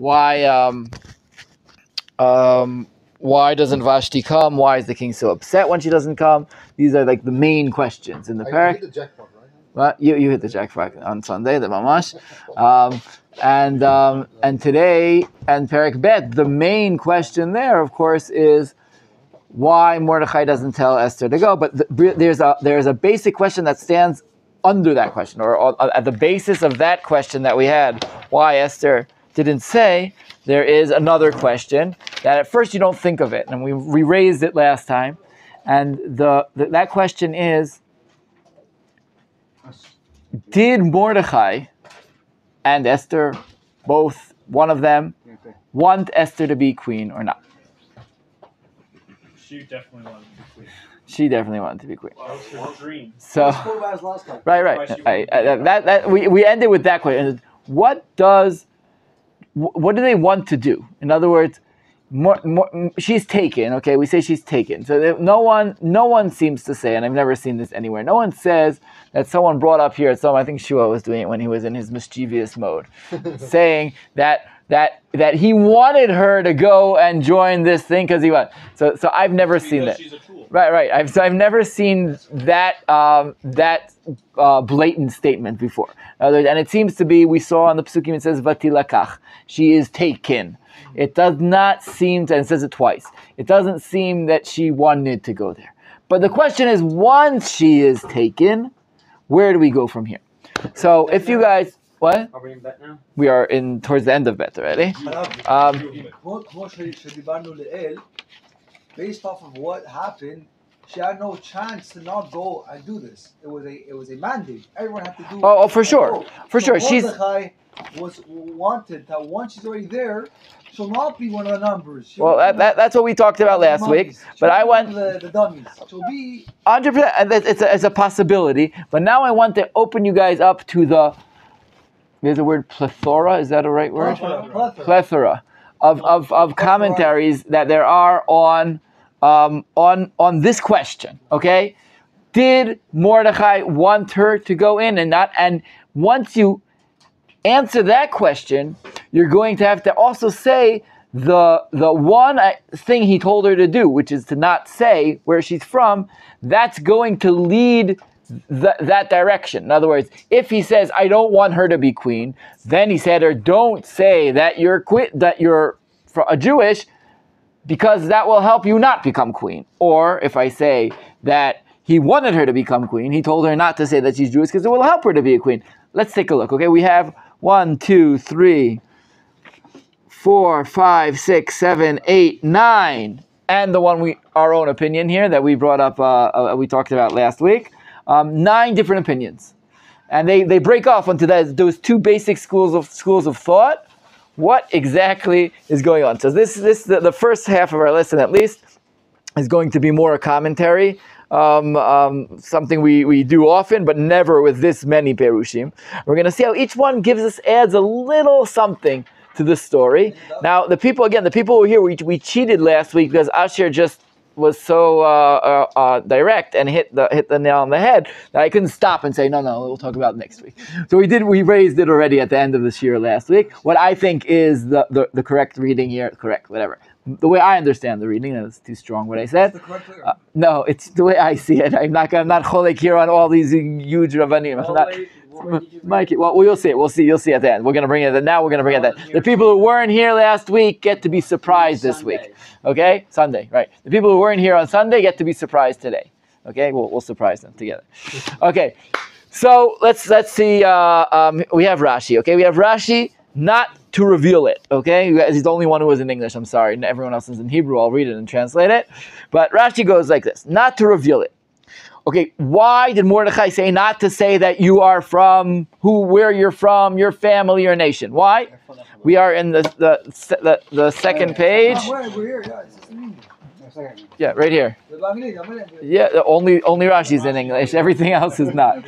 why um, um, why doesn't Vashti come? Why is the king so upset when she doesn't come? These are like the main questions in the I parak. Well, you, you hit the jackpot on Sunday, the mamash, um, and um, and today and Perik Bet. The main question there, of course, is why Mordechai doesn't tell Esther to go. But the, there's a there's a basic question that stands under that question, or, or at the basis of that question that we had, why Esther didn't say. There is another question that at first you don't think of it, and we we raised it last time, and the, the that question is did Mordechai and Esther, both one of them, want Esther to be queen or not? She definitely wanted to be queen. She definitely wanted to be queen. That was her dream. So, Spoke last time. right, right. she right. wanted to Uh, be that, that, we, we ended with that question. What does, wh- what do they want to do? In other words, more, more, she's taken. Okay, we say she's taken. So no one, no one seems to say, and I've never seen this anywhere. No one says that someone brought up here. At some I think Shua was doing it when he was in his mischievous mode, saying that that that he wanted her to go and join this thing because he was. So so I've never seen Because that. She's a tool. Right, right. I've so I've never seen that um, that uh, blatant statement before. Other- And it seems to be we saw on the psukim it says vatilakach. She is taken. It does not seem to, and it says it twice. It doesn't seem that she wanted to go there. But the question is, once she is taken, where do we go from here? So if you guys, what Are we in bet now? we are in towards the end of Bet already. Um, based off of what happened, she had no chance to not go and do this. It was a it was a mandate. Everyone had to do. Oh, oh, for sure. go. For So sure. She's- was wanted that once she's already there, she'll not be one of the numbers. She'll well, that, that, that's what we talked about last the week. But She'll I be went. one of the, the dummies. She'll be Hundred percent. It's a, it's a possibility, but now I want to open you guys up to the. There's a word plethora. Is that a right word? plethora. plethora. Plethora of, of, of commentaries that there are on um, on on this question. Okay, did Mordechai want her to go in and not? And once you answer that question, you're going to have to also say the the one uh, thing he told her to do, which is to not say where she's from. That's going to lead th- that direction. In other words, if he says, "I don't want her to be queen," then he said, "Or don't say that you're qui- that you're a Jewish." Because that will help you not become queen. Or if I say that he wanted her to become queen, he told her not to say that she's Jewish because it will help her to be a queen. Let's take a look. Okay, we have one, two, three, four, five, six, seven, eight, nine, and the one we our own opinion here that we brought up, uh, uh, we talked about last week. Um, nine different opinions, and they they break off into that, those two basic schools of schools of thought what exactly is going on. So this this the, the first half of our lesson at least is going to be more a commentary, um, um, something we, we do often, but never with this many perushim. We're going to see how each one gives us adds a little something to the story. Now the people again, the people who were here, we, we cheated last week because Asher just was so uh, uh, uh, direct and hit the hit the nail on the head that I couldn't stop and say no no we'll talk about it next week. So we did we raised it already at the end of this year last week. What I think is the, the, the correct reading here, correct whatever. The way I understand the reading, it's too strong what I said. the correct. Uh, no, it's the way I see it. I'm not I'm not cholik here on all these huge rabbanim. Mikey, well, we'll see it. We'll see. You'll see at the end. We're going to bring it. Now we're going to bring it. At the, the people who weren't here last week get to be surprised this week. Okay, Sunday, right? The people who weren't here on Sunday get to be surprised today. Okay, we'll, we'll surprise them together. Okay, so let's let's see. Uh, um, we have Rashi. Okay, we have Rashi. Not to reveal it. Okay, he's the only one who was in English. I'm sorry. and Everyone else is in Hebrew. I'll read it and translate it. But Rashi goes like this: Not to reveal it. Okay, why did Mordechai say not to say that you are from who, where you're from, your family, your nation? Why? We are in the the the, the second page. Ah. Yeah, right here. Yeah, only only Rashi's in English. Everything else is not.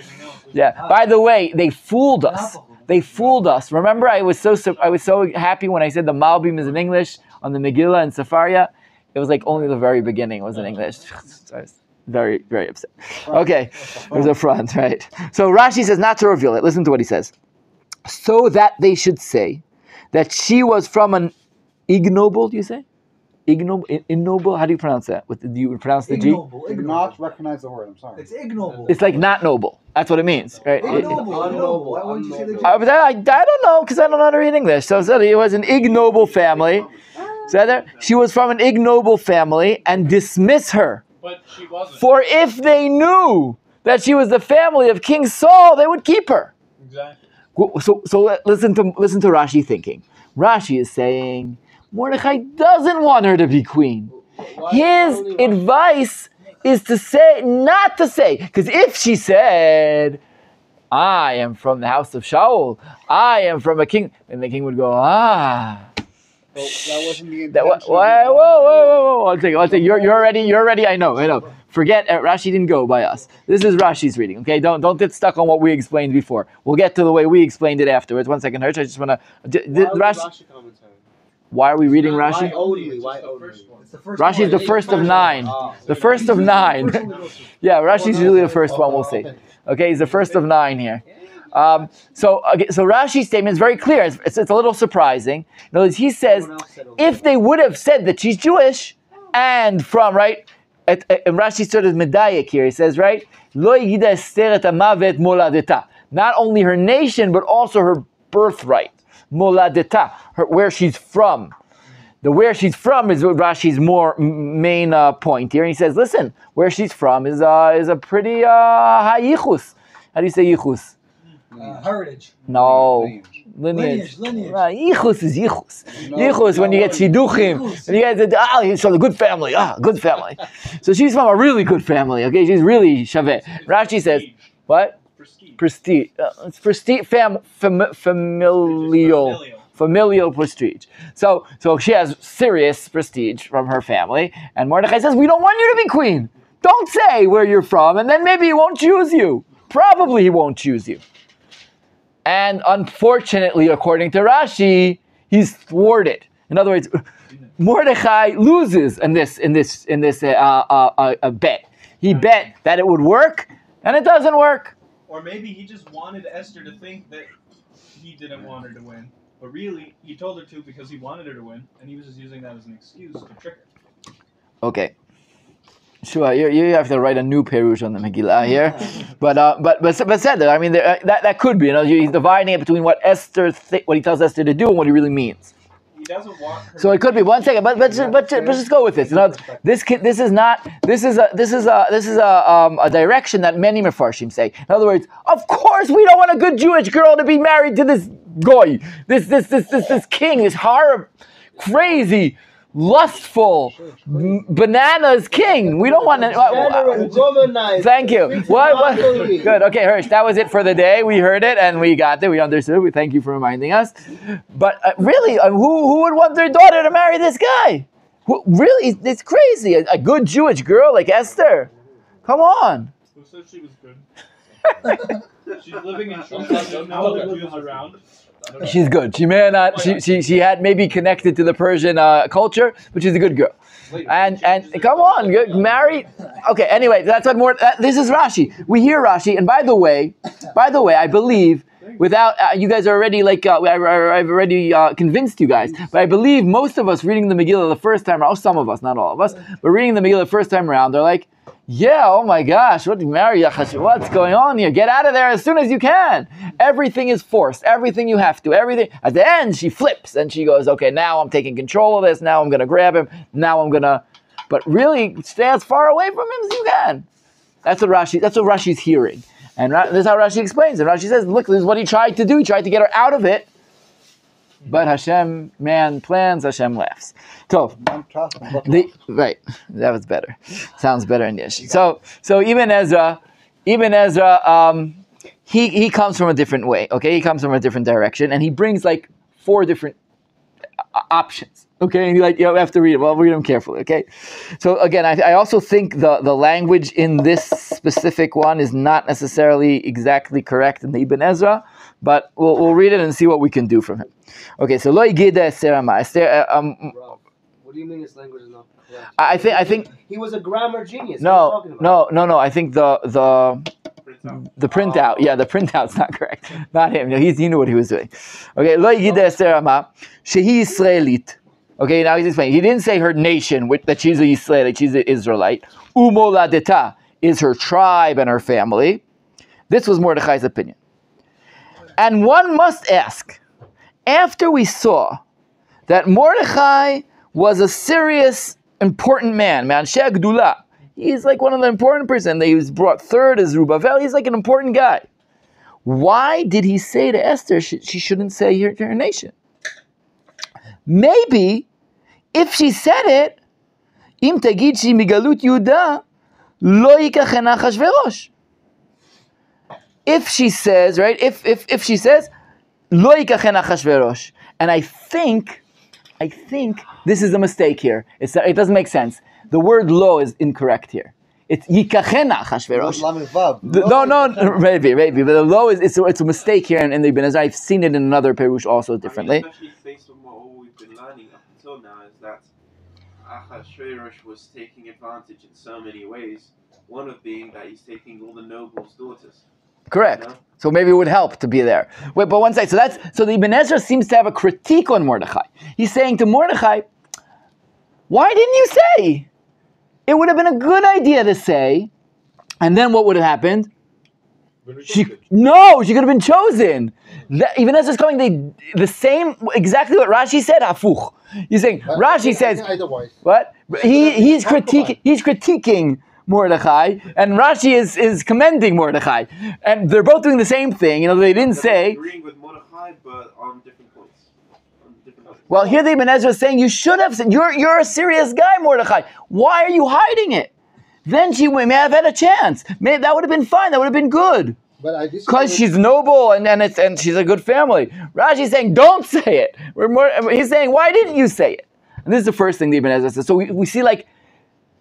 Yeah. By the way, they fooled us. They fooled us. Remember, I was so I was so happy when I said the Malbim is in English on the Megillah and Sefaria. It was like only the very beginning was in English. So I was very very upset. Okay, there's a front, right? So Rashi says not to reveal it. Listen to what he says. So that they should say that she was from an ignoble. Do you say ignoble? Ignoble. How do you pronounce that? What do you pronounce the G? ignoble. I do ignoble. not recognize the word. I'm sorry. It's ignoble. It's like not noble. That's what it means, right? ignoble. ignoble. Why wouldn't you say the Uh, but I, I don't know because I don't know how to read English. So, so it was an ignoble family. So there, she was from an ignoble family and dismiss her. But she wasn't. For if they knew that she was the family of King Saul, they would keep her. exactly. So, so listen to listen to Rashi thinking. Rashi is saying Mordechai doesn't want her to be queen. His advice is to say not to say, because if she said, "I am from the house of Shaul, I am from a king," then the king would go, "Ah." Well, that wasn't the intention. whoa, whoa, whoa, whoa, whoa, whoa. One second, one second. You're, you're ready. You're ready. I know. I know. Forget uh, Rashi didn't go by us. This is Rashi's reading. Okay, don't don't get stuck on what we explained before. We'll get to the way we explained it afterwards. One second, Hirsch. I just want to. D- d- Rashi, Rashi why are we reading Why Rashi? only? Why only? first the first Rashi is the first of nine. Oh. The first of nine. Yeah, Rashi's usually the first one. We'll see. Okay, he's the first of nine here. Um, so, okay, so Rashi's statement is very clear. It's, it's, it's a little surprising. In words, he says, if they would have said that she's Jewish and from right, at, at, and Rashi sort of medayik here. He says, right, lo yigida Esther et amavet moladeta. Not only her nation, but also her birthright, moladeta, her, where she's from. The where she's from is what Rashi's more main uh, point here. And he says, listen, where she's from is uh, is a pretty uh, high yichus. How do you say yichus? Uh, heritage. No, Lineage. lineage. Lineage, lineage. Yichus is yichus. No, Yichus when you get shidduchim. Yichus. And you guys, ah, he's from a good family. Ah, good family. so she's from a really good family. Okay, she's really shaveh. Rashi says, what? Prestige. Prestige. Uh, it's prestige. Fam, fam, familial. Familial. Familial prestige. So, so she has serious prestige from her family. And Mordechai says, "We don't want you to be queen. Don't say where you're from, and then maybe he won't choose you. Probably he won't choose you." And unfortunately, according to Rashi, he's thwarted. In other words, Mordechai loses in this in this in this uh, uh, uh, uh, bet. He bet that it would work, and it doesn't work. Or maybe he just wanted Esther to think that he didn't want her to win. But really, he told her to because he wanted her to win, and he was just using that as an excuse to trick her. Okay. Sure, you, you have to write a new Perush on the Megillah here, but uh, but but but said that I mean there, uh, that that could be you know he's dividing it between what Esther th- what he tells Esther to do and what he really means. He doesn't want. So it could be one second, but but just, but, just, but just go with this. You know, this kid, this is not this is a this is a this is a um, a direction that many mefarshim say. In other words, of course we don't want a good Jewish girl to be married to this goy, this this this this this king, this horrible, crazy, lustful, m- bananas king. We don't want to. Generous, womanized. Thank you. What, what? Good. Okay, Hirsch. That was it for the day. We heard it and we got it. We understood. We thank you for reminding us. But uh, really, uh, who who would want their daughter to marry this guy? Who, really, it's- it's crazy. A, a good Jewish girl like Esther. Come on. Who said she was good? She's living in Shul. Don't know other Jews around. I don't know. She's good. She may not. She, she, she had maybe connected to the Persian uh, culture, but she's a good girl. And and come on, good, marry. Okay. Anyway, that's what more. That, this is Rashi. We hear Rashi, and by the way, by the way, I believe without uh, you guys are already like uh, I, I've already uh, convinced you guys, but I believe most of us reading the Megillah the first time around, some of us, not all of us, but reading the Megillah the first time around, they're like. Yeah, oh my gosh, what Yachash? What's going on here? Get out of there as soon as you can. Everything is forced. Everything you have to. Everything. At the end, she flips and she goes, "Okay, now I'm taking control of this. Now I'm gonna grab him. Now I'm gonna." But really, stay as far away from him as you can. That's what Rashi. That's what Rashi's hearing, and Ra- this is how Rashi explains it. Rashi says, "Look, this is what he tried to do. He tried to get her out of it." But Hashem, man plans. Hashem laughs. So I'm talking about the, right, that was better. Sounds better in Yish. So, so Ibn Ezra, Ibn Ezra, um, he he comes from a different way. Okay, he comes from a different direction, and he brings like four different uh, options. Okay, and you like you have to read it. Well, read them carefully. Okay, so again, I, I also think the the language in this specific one is not necessarily exactly correct in the Ibn Ezra, but we'll, we'll read it and see what we can do from him. Okay, so lo yigida Esther ama. Esther, uh, um, what do you mean his language is not correct? I I think I think He was a grammar genius. What are you no, talking about? no, no, no. I think the the the printout. Yeah, the printout's not correct. Not him. No, he's, he knew what he was doing. Okay, lo yigid Esther ama shehi Israelit. Okay, now he's explaining. He didn't say her nation, which, that she's a Israelite, she's an Israelite. Umoladeta is her tribe and her family. This was Mordechai's opinion. And one must ask, after we saw that Mordechai was a serious, important man, man, Gdula. He's like one of the important person. He was brought third as Rubavel. He's like an important guy. Why did he say to Esther she, she shouldn't say here to her nation? Maybe if she said it, im tagid migalut Yehuda, lo if she says, right, if, if, if she says, and I think, I think this is a mistake here. It's, it doesn't make sense. The word lo is incorrect here. It's yikachena chashverosh. No, no, maybe, maybe, but the lo is it's, it's a mistake here in, in the Ibn I've seen it in another perush also differently. I mean, especially based on what we've been learning up until now is that Achashverosh was taking advantage in so many ways. One of being that he's taking all the nobles' daughters. Correct. No. So maybe it would help to be there. Wait, but one second. So that's so the Ibn Ezra seems to have a critique on Mordechai. He's saying to Mordechai, "Why didn't you say? It would have been a good idea to say." And then what would have happened? She no, she could have been chosen. That, Ibn Ezra's coming the the same exactly what Rashi said. Hafuch. He's saying I Rashi says what? He he's critiquing he's critiquing Mordechai, and Rashi is is commending Mordechai, and they're both doing the same thing. You know, they didn't say. agreeing with Mordechai, but on different points. On different points. Well, here the Ibn Ezra is saying you should have said you're you're a serious guy, Mordechai. Why are you hiding it? Then she may have had a chance. May, that would have been fine. That would have been good But because she's noble and, and it's and she's a good family. Rashi's saying don't say it. We're more, he's saying why didn't you say it? And this is the first thing the Ibn Ezra says. So we, we see like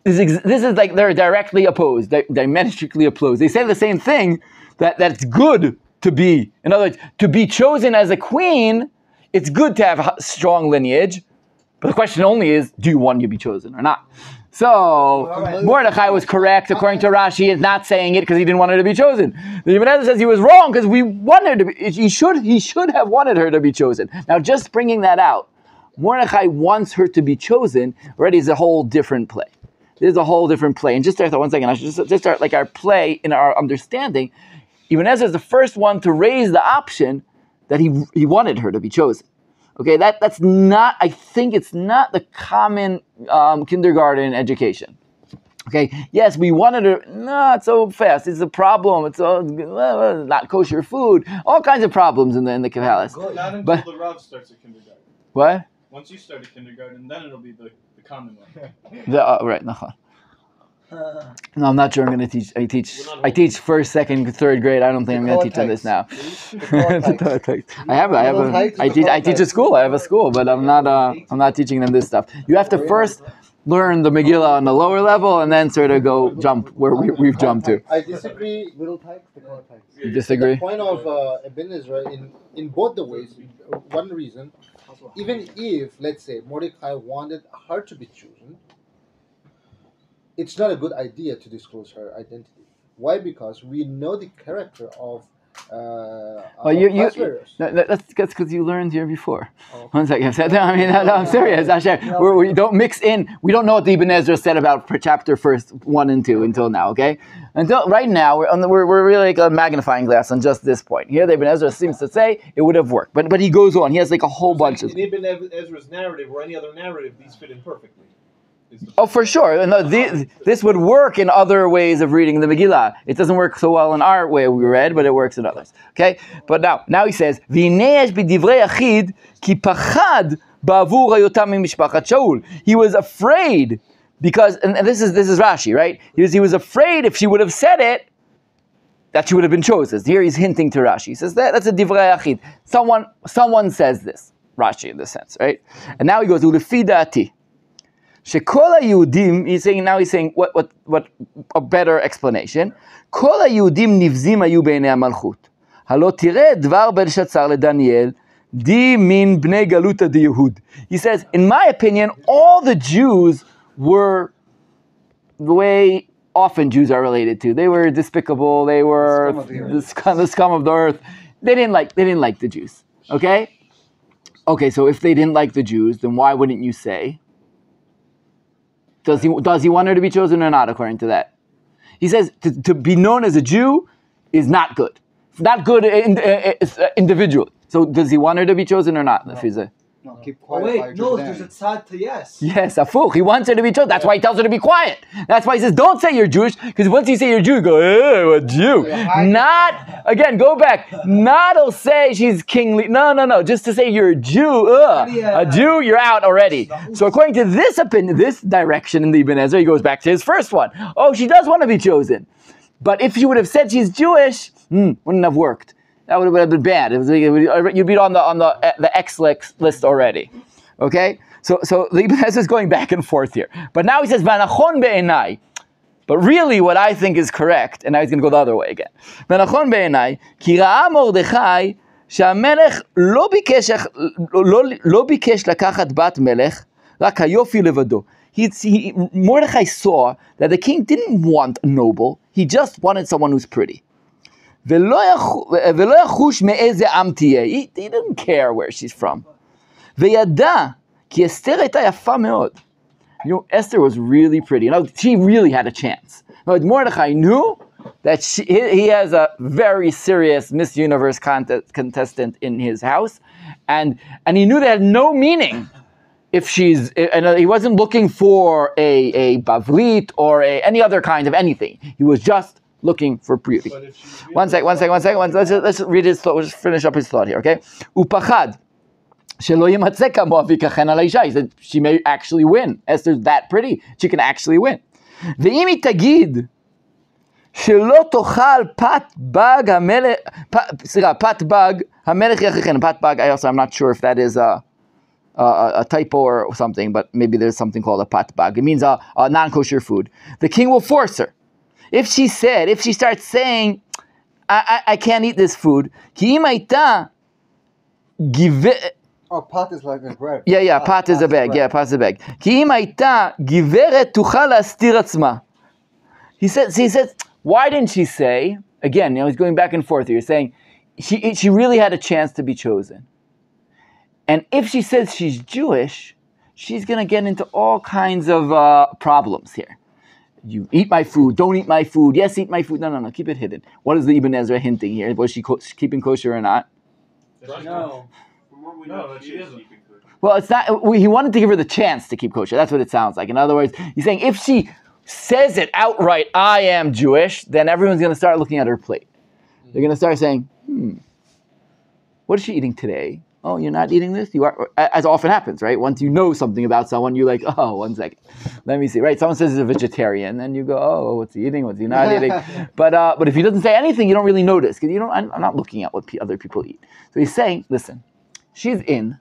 this is, ex- this is like they're directly opposed, di- diametrically opposed. They say the same thing that that it's good to be. In other words, to be chosen as a queen, it's good to have a strong lineage. But the question only is, do you want to be chosen or not? So right. Mordechai was correct according to Rashi. Is not saying it because he didn't want her to be chosen. The Ibn says he was wrong because we wanted to. Be, he should he should have wanted her to be chosen. Now, just bringing that out, Mordechai wants her to be chosen. Already is a whole different play. There's a whole different play. And just start one second. I should just, just start like our play in our understanding. Ibn Ezra is the first one to raise the option that he he wanted her to be chosen. Okay, that that's not. I think it's not the common um, kindergarten education. Okay, yes, we wanted her not so fast. It's a problem. It's uh, not kosher food. All kinds of problems in the in the Kavalis. Not until But- the Rav starts at kindergarten. What? Once you start at kindergarten, then it'll be the common one. The, uh, right. No. No, I'm not sure. I'm going to teach. I teach. I teach first, second, third grade. I don't think I'm going to teach on this now. The cortex. I have. I have. Little A, I teach. I teach a school. I have a school, but I'm not. Uh, I'm not teaching them this stuff. You have to first learn the Megillah on the lower level, and then sort of go jump where we, we've jumped to. I disagree. Little type, the cortex. You disagree? The point of uh, Ibn Ezra in, in both the ways, one reason, even if, let's say, Mordecai wanted her to be chosen, it's not a good idea to disclose her identity. Why? Because we know the character of. Uh, Well, you, of you, no, that's because you learned here before. Oh. One second. No, I mean, no, no, I'm serious. We're, we don't mix in. We don't know what the Ibn Ezra said about chapter first one and two until now. Okay, until right now we're on the, we're, we're really like a magnifying glass on just this point. Here, the Ibn Ezra seems to say it would have worked, but but he goes on. He has like a whole bunch of. In Ibn Ezra's narrative or any other narrative, these fit in perfectly. Oh, for sure. No, the, this would work in other ways of reading the Megillah. It doesn't work so well in our way we read, but it works in others. Okay? But now, now he says, "V'hinei yesh b'divrei Achid ki pachad ba'avur hayotam mimishpachat Shaul." He was afraid because and, and this is this is Rashi, right? He was, he was afraid if she would have said it that she would have been chosen. Here he's hinting to Rashi. He says that that's a divrei achid. Someone someone says this. Rashi in this sense, right? And now he goes ulefidati Shekola yudim. he's saying now he's saying what what what a better explanation. Kola yudim nivzim ayu malchut. Halo dvar ben shatzar leDaniel di min bnei galuta di Yehud. He says, in my opinion, all the Jews were the way often Jews are related to. They were despicable. They were scum of the earth. the scum, the scum of the earth. They didn't like they didn't like the Jews. Okay? Okay, so if they didn't like the Jews, then why wouldn't you say? Does he does he want her to be chosen or not according to that? He says to, to be known as a Jew is not good. Not good in, uh, individually. So does he want her to be chosen or not? A- No, keep Oh, quiet. wait, no, there's a tzad to yes. Yes, afuch. He wants her to be chosen. That's why he tells her to be quiet. That's why he says, "Don't say you're Jewish," because once you say you're Jew, you go, "Oh, a Jew." Not again. Go back. Not will say she's kingly. No, no, no. Just to say you're a Jew. Ugh. A Jew, you're out already. So according to this opinion, this direction in the Ibn Ezra, he goes back to his first one. Oh, she does want to be chosen, but if she would have said she's Jewish, hmm, wouldn't have worked That would have been bad. It was, it would- you'd be on the on the the X list list already. Okay? So so the Ibn Ezra is going back and forth here. But now he says, Vanachon be'enai. But really what I think is correct, and now he's going to go the other way again. Vanachon be'enai, כי ראה מרדכי שהמלך לא ביקש, לא, לא ביקש לקחת בת מלך, רק היופי לבדו. He, he, Mordechai saw that the king didn't want a noble, he just wanted someone who's pretty. ולא יחו- ולא יחוש מאיזה עם תהיה. He, he didn't care where she's from. וידע כי אסתר הייתה יפה מאוד. You know, Esther was really pretty. You know, she really had a chance. But Mordechai knew that she, he, he has a very serious Miss Universe contest, contestant in his house, and and he knew that had no meaning if she's. And he wasn't looking for a a bavlit or a, any other kind of anything. He was just looking for beauty. But if she's One sec, one sec, one sec. One, let's, just, let's just read his thought. Let's just finish up his thought here, okay? ופחד שלא ימצא כמוה וייכחן על האישה. He said she may actually win. Esther's that pretty, she can actually win. ואם היא תגיד שלא תאכל פת בג המלך, פ- סליחה, פת בג המלך יכחן. פת bag, I also, I'm not sure if that is a, a, a typo or something, but maybe there's something called a pat bag. It means a, a non-kosher food. The king will force her. If she said, if she starts saying, I, I, I can't eat this food, כי אם הייתה גברת, Oh, pot is like a bread. yeah, yeah, pot is a bag, yeah, pot is a bag. כי אם הייתה גברת תוכל להסתיר עצמה. He says, he says, why didn't she say, again, you know, he's going back and forth here, saying, she, she really had a chance to be chosen. And if she says she's Jewish, she's going to get into all kinds of uh, problems here. You eat my food, don't eat my food, yes, eat my food. No, no, no, keep it hidden. What is the Ibn Ezra hinting here? Was she co- keeping kosher or not? no. From what we No, know, that she she is isn't. keeping kosher. Well, it's not. we- He wanted to give her the chance to keep kosher. That's what it sounds like. In other words, he's saying if she says it outright, "I am Jewish," then everyone's going to start looking at her plate. They're going to start saying, "Hmm, what is she eating today? Oh, you're not eating this. You are." As often happens, right? Once you know something about someone, you're like, "Oh, one second, let me see." Right? Someone says he's a vegetarian, and you go, "Oh, what's he eating? What's he not eating?" But uh, but if he doesn't say anything, you don't really notice because you don't. I'm, I'm not looking at what pe- other people eat. So he's saying, "Listen, she's in."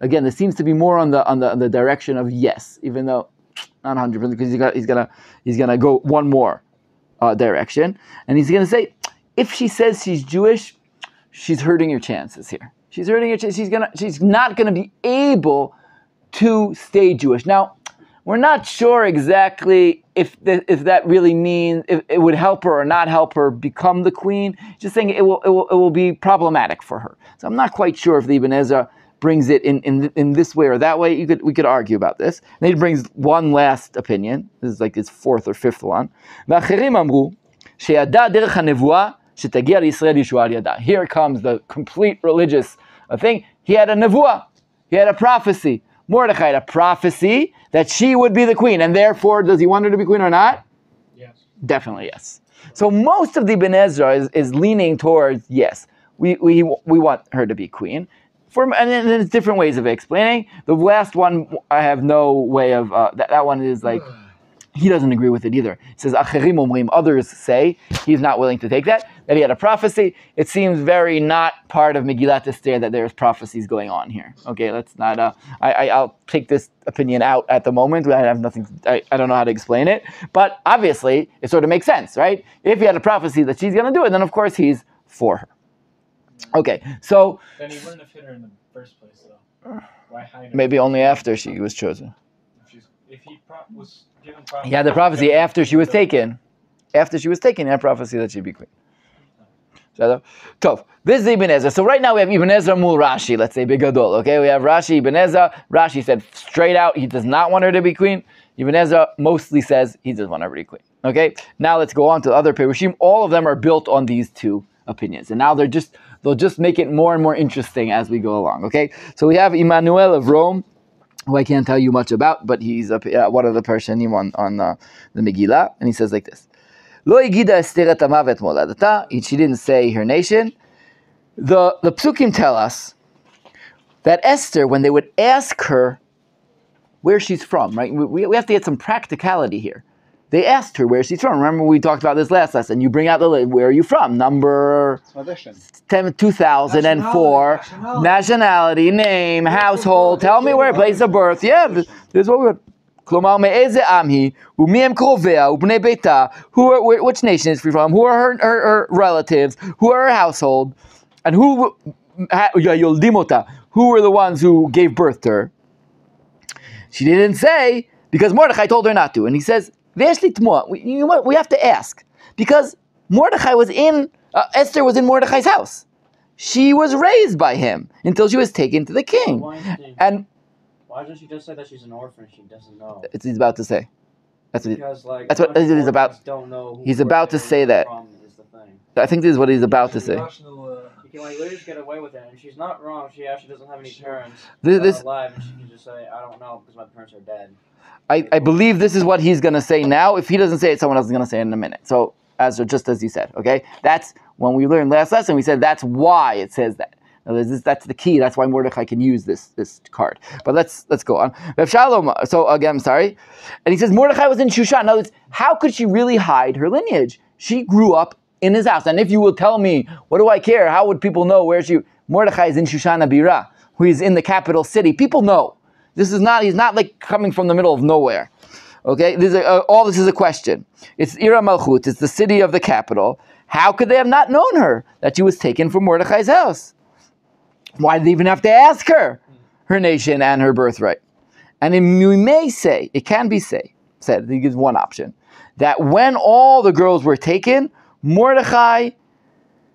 again, this seems to be more on the on the on the direction of yes, even though not 100 percent because he's gonna he's gonna he's gonna go one more uh, direction, and he's gonna say if she says she's Jewish, she's hurting your chances here. She's hurting her. She's gonna. She's not gonna be able to stay Jewish. Now, we're not sure exactly if if that really means if it would help her or not help her become the queen. Just saying it will it will it will be problematic for her. So I'm not quite sure if the Ibn Ezra brings it in, in, in this way or that way. You could, we could argue about this. And he brings one last opinion. This is like his fourth or fifth one. Here comes the complete religious uh, thing. He had a nevuah. He had a prophecy. Mordechai had a prophecy that she would be the queen, and therefore, does he want her to be queen or not? Yes. Definitely yes. So most of the Ibn Ezra is, is leaning towards yes, we, we, we want her to be queen. For, and then there's different ways of explaining. The last one, I have no way of, uh, that, that one is like, he doesn't agree with it either. He says, others say he's not willing to take that, that he had a prophecy. It seems very not part of Megillat Esther that there's prophecies going on here. Okay, let's not, uh, I, I, I'll take this opinion out at the moment. I have nothing, I, I don't know how to explain it. But obviously, it sort of makes sense, right? If he had a prophecy that she's going to do it, then of course he's for her. Okay, so Then he wouldn't have hit her in the first place, though. Why hide maybe only after she was chosen. If she's, If he was he had the prophecy after she was taken. After she was taken, he had prophecy that she'd be queen. Tov. This is Ibn Ezra. So right now we have Ibn Ezra mul Rashi, let's say big Bigadol. Okay, we have Rashi, Ibn Ezra. Rashi said straight out he does not want her to be queen. Ibn Ezra mostly says he does want her to be queen. Okay, now let's go on to the other Perushim. All of them are built on these two opinions. And now they're just they'll just make it more and more interesting as we go along. Okay? So we have Emmanuel of Rome who I can't tell you much about, but he's a, what one of the won on, on uh, the Megillah, and he says like this. Lo igida estira tamavet moladata. She didn't say her nation. The, the psukim tell us that Esther, when they would ask her where she's from, right? We, we have to get some practicality here. They asked her where she's from. Remember we talked about this last lesson. You bring out the, li- where are you from? Number Tradition. 10, 2004, Nationality. nationality, name, household, tell me where, place of birth. Yeah, th- this is what we כלומר, מאיזה עם היא, ומי הם קרוביה, ובני ביתה, who are, wh- which nation is she from, who are her, her, her relatives, who are her household, and who, ha- יולדים אותה, who were the ones who gave birth to her. She didn't say, because Mordechai told her not to. And he says, ויש לי תמוה, we, you know what, we have to ask. Because Mordechai was in, uh, Esther was in Mordechai's house. She was raised by him until she was taken to the king. Why, And why doesn't she just say that she's an orphan? She doesn't know. it's he's about to say. That's what Because like That's what a he's about- Don't know who he's about to say that. The thing. I think this is what he's about to say. Rational, uh, You can like literally just get away with it, and she's not wrong. She actually doesn't have any parents This, that this alive, and she can just say, "I don't know because my parents are dead." I, I believe this is what he's going to say now. If he doesn't say it, someone else is going to say it in a minute. So, as just as he said, okay, that's when we learned last lesson. We said that's why it says that. Now, this, that's the key. That's why Mordechai can use this this card. But let's let's go on. So again, I'm sorry, and he says Mordechai was in Shushan. Words, how could she really hide her lineage? She grew up in his house. And if you will tell me, what do I care? How would people know where she? Mordechai is in Shushan Abira, who is in the capital city. People know. This is not. He's not like coming from the middle of nowhere. Okay, this is a, uh, all this is a question. It's Ira Malchut. It's the city of the capital. How could they have not known her that she was taken from Mordechai's house? Why did they even have to ask her her nation and her birthright? And we may say, it can be say, said, he gives one option, that when all the girls were taken, Mordechai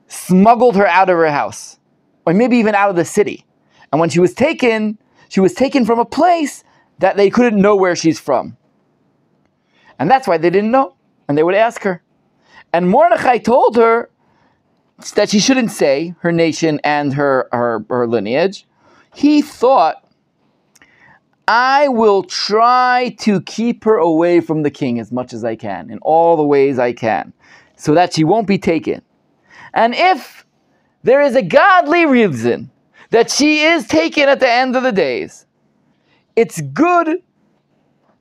smuggled her out of her house, or maybe even out of the city. And when she was taken, she was taken from a place that they couldn't know where she's from. And that's why they didn't know. And they would ask her. And Mordechai told her that she shouldn't say her nation and her, her, her lineage. He thought, I will try to keep her away from the king as much as I can, in all the ways I can, so that she won't be taken. And if there is a godly reason that she is taken at the end of the days, it's good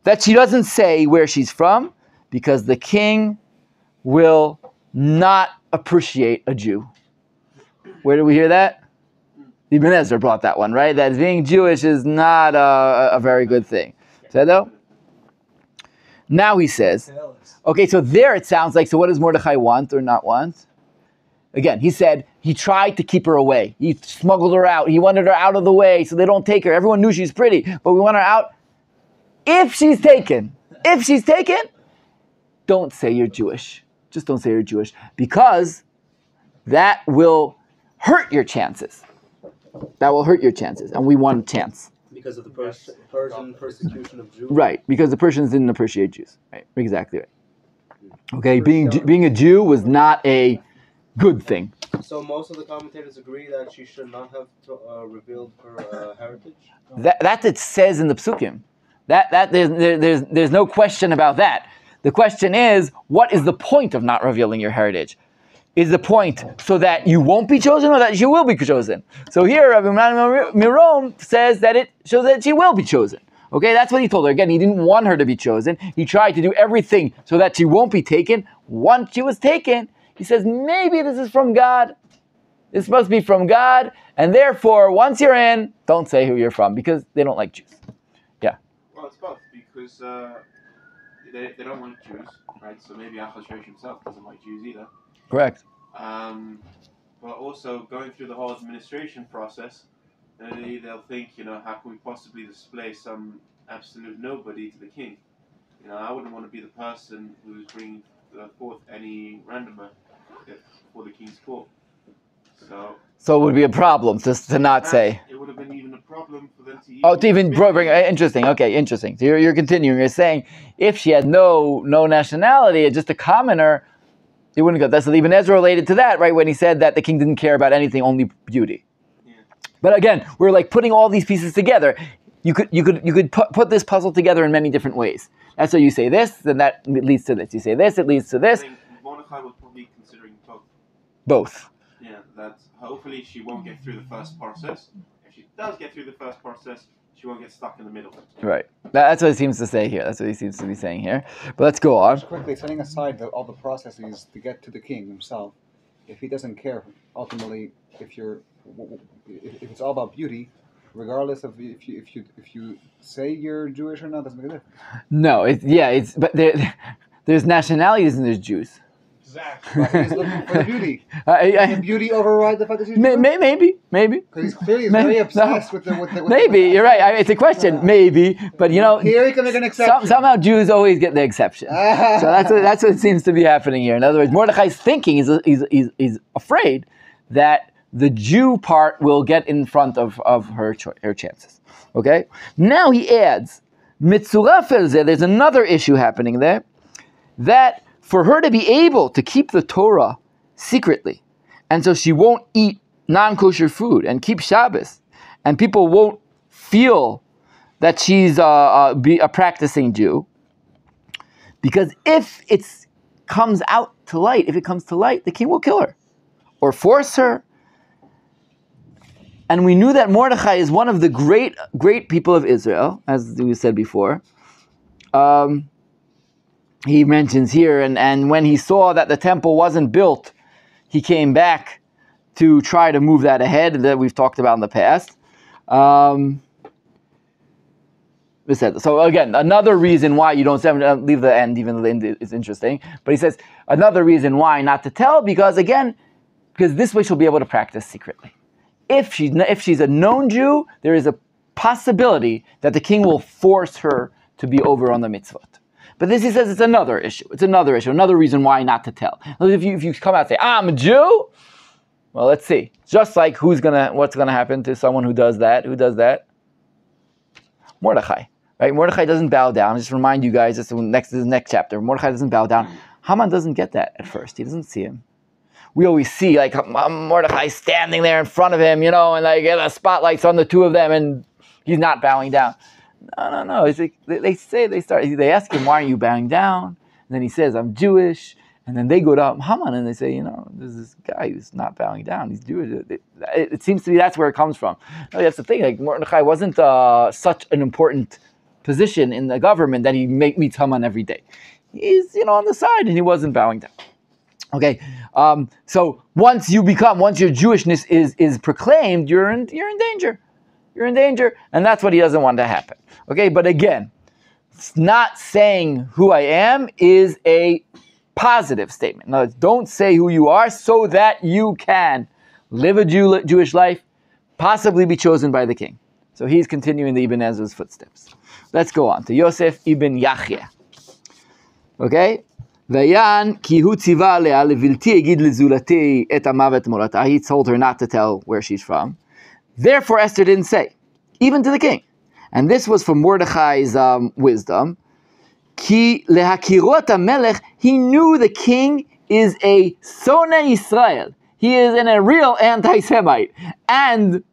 that she doesn't say where she's from because the king will not appreciate a Jew. Where do we hear that? Ibn Ezra brought that one, right? That being Jewish is not a, a very good thing. Said though? Now he says, okay, so there it sounds like, so what does Mordechai want or not want? Again, he said he tried to keep her away. He smuggled her out. He wanted her out of the way so they don't take her. Everyone knew she's pretty, but we want her out. If she's taken, if she's taken, don't say you're Jewish. Just don't say you're Jewish because that will hurt your chances. That will hurt your chances, and we want a chance. Because of the Pers- Persian persecution of Jews. Right, because the Persians didn't appreciate Jews. Right, exactly right. Hmm. Okay, being being a Jew was not a good thing. So most of the commentators agree that she should not have to, uh, revealed her uh, heritage. That that it says in the psukim. That that there's there, there's there's no question about that. The question is, what is the point of not revealing your heritage? Is the point so that you won't be chosen or that you will be chosen? So here, Rabbi Miron says that it shows that she will be chosen. Okay, that's what he told her. Again, he didn't want her to be chosen. He tried to do everything so that she won't be taken. Once she was taken, he says, maybe this is from God. This must be from God. And therefore, once you're in, don't say who you're from because they don't like Jews. Yeah. Well, it's both because uh, they, they don't want Jews, right? So maybe Achashverosh himself doesn't like Jews either. Correct. Um, but also going through the whole administration process, uh, they'll think, you know, how can we possibly display some absolute nobody to the king? You know, I wouldn't want to be the person who's bringing uh, forth any randomer for the king's court. So So it would be a problem to, to not say. it would have been even a problem for them to even. Oh, to even bro- bring uh, interesting. Okay, interesting. So you're, you're continuing. You're saying if she had no no nationality, just a commoner, he wouldn't go. That's Ibn Ezra related to that, right? When he said that the king didn't care about anything, only beauty. Yeah. But again, we're like putting all these pieces together. You could you could you could put, put this puzzle together in many different ways. That's why you say this, then that leads to this. You say this, it leads to I this. think Mordecai was probably considering both. Both. Yeah, that hopefully she won't get through the first process. If she does get through the first process, she won't get stuck in the middle. Right. That's what he seems to say here. That's what he seems to be saying here. But let's go on. Just quickly, setting aside the, all the processes to get to the king himself, if he doesn't care, ultimately, if you're, if, if it's all about beauty, regardless of if you if you if you say you're Jewish or not, doesn't make a difference. No, it's yeah, it's but there, there's nationalities and there's Jews. Exactly. But he's looking for the beauty. Uh, I, Can I, beauty override the fact that he's may, may, maybe, maybe, Because he's clearly May- very no. obsessed with the with the. With maybe. The, You're right. I, it's a question. Maybe, but you know, Here he can make an some, exception. somehow Jews always get the exception. So that's what, that's what seems to be happening here. In other words, Mordechai's thinking is he's, he's, he's afraid that the Jew part will get in front of, of her cho- her chances. Okay. Now he adds, mitzuraf There's another issue happening there, that for her to be able to keep the Torah secretly, and so she won't eat non-kosher food and keep Shabbos, and people won't feel that she's a, a, a practicing Jew. Because if it comes out to light, if it comes to light, the king will kill her or force her. And we knew that Mordechai is one of the great, great people of Israel, as we said before. Um, he mentions here, and, and when he saw that the temple wasn't built, he came back to try to move that ahead that we've talked about in the past. Um, so again, another reason why you don't uh, leave the end, even though the end is interesting. But he says another reason why not to tell, because again, because this way she'll be able to practice secretly. If she's if she's a known Jew, there is a possibility that the king will force her to be over on the mitzvot. But this he says it's another issue. It's another issue. Another reason why not to tell. If you if you come out and say "Ah, I'm a Jew, well, let's see. Just like who's gonna what's gonna happen to someone who does that? Who does that? Mordechai, right? Mordechai doesn't bow down. Just remind you guys. This is next this is the next chapter. Mordechai doesn't bow down. Haman doesn't get that at first. He doesn't see him. We always see like um, Mordechai standing there in front of him, you know, and like the spotlights on the two of them, and he's not bowing down. No, no, no. Like, they, say they start. They ask him, "Why aren't you bowing down?" And then he says, "I'm Jewish." And then they go to Haman and they say, you know, there's this guy who's not bowing down. He's Jewish. It, it, it seems to be that's where it comes from. No, that's the thing. Like Mordechai wasn't uh, such an important position in the government that he make, meets Haman every day. He's you know on the side and he wasn't bowing down. Okay, um, so once you become, once your Jewishness is is proclaimed, you're in you're in danger you're in danger. And that's what he doesn't want to happen. Okay, but again, not saying who I am is a positive statement. Now, don't say who you are so that you can live a Jew- Jewish life, possibly be chosen by the king. So he's continuing the Ibn Ezra's footsteps. Let's go on to Yosef ibn Yahya. Okay? Vayan ki hu tzivale levilti egid lezulati et amavet morata. He told her not to tell where she's from. Therefore Esther didn't say, even to the king. And this was from Mordechai's um, wisdom. Ki melech, he knew the king is a sone Israel. He is in a real anti-Semite, and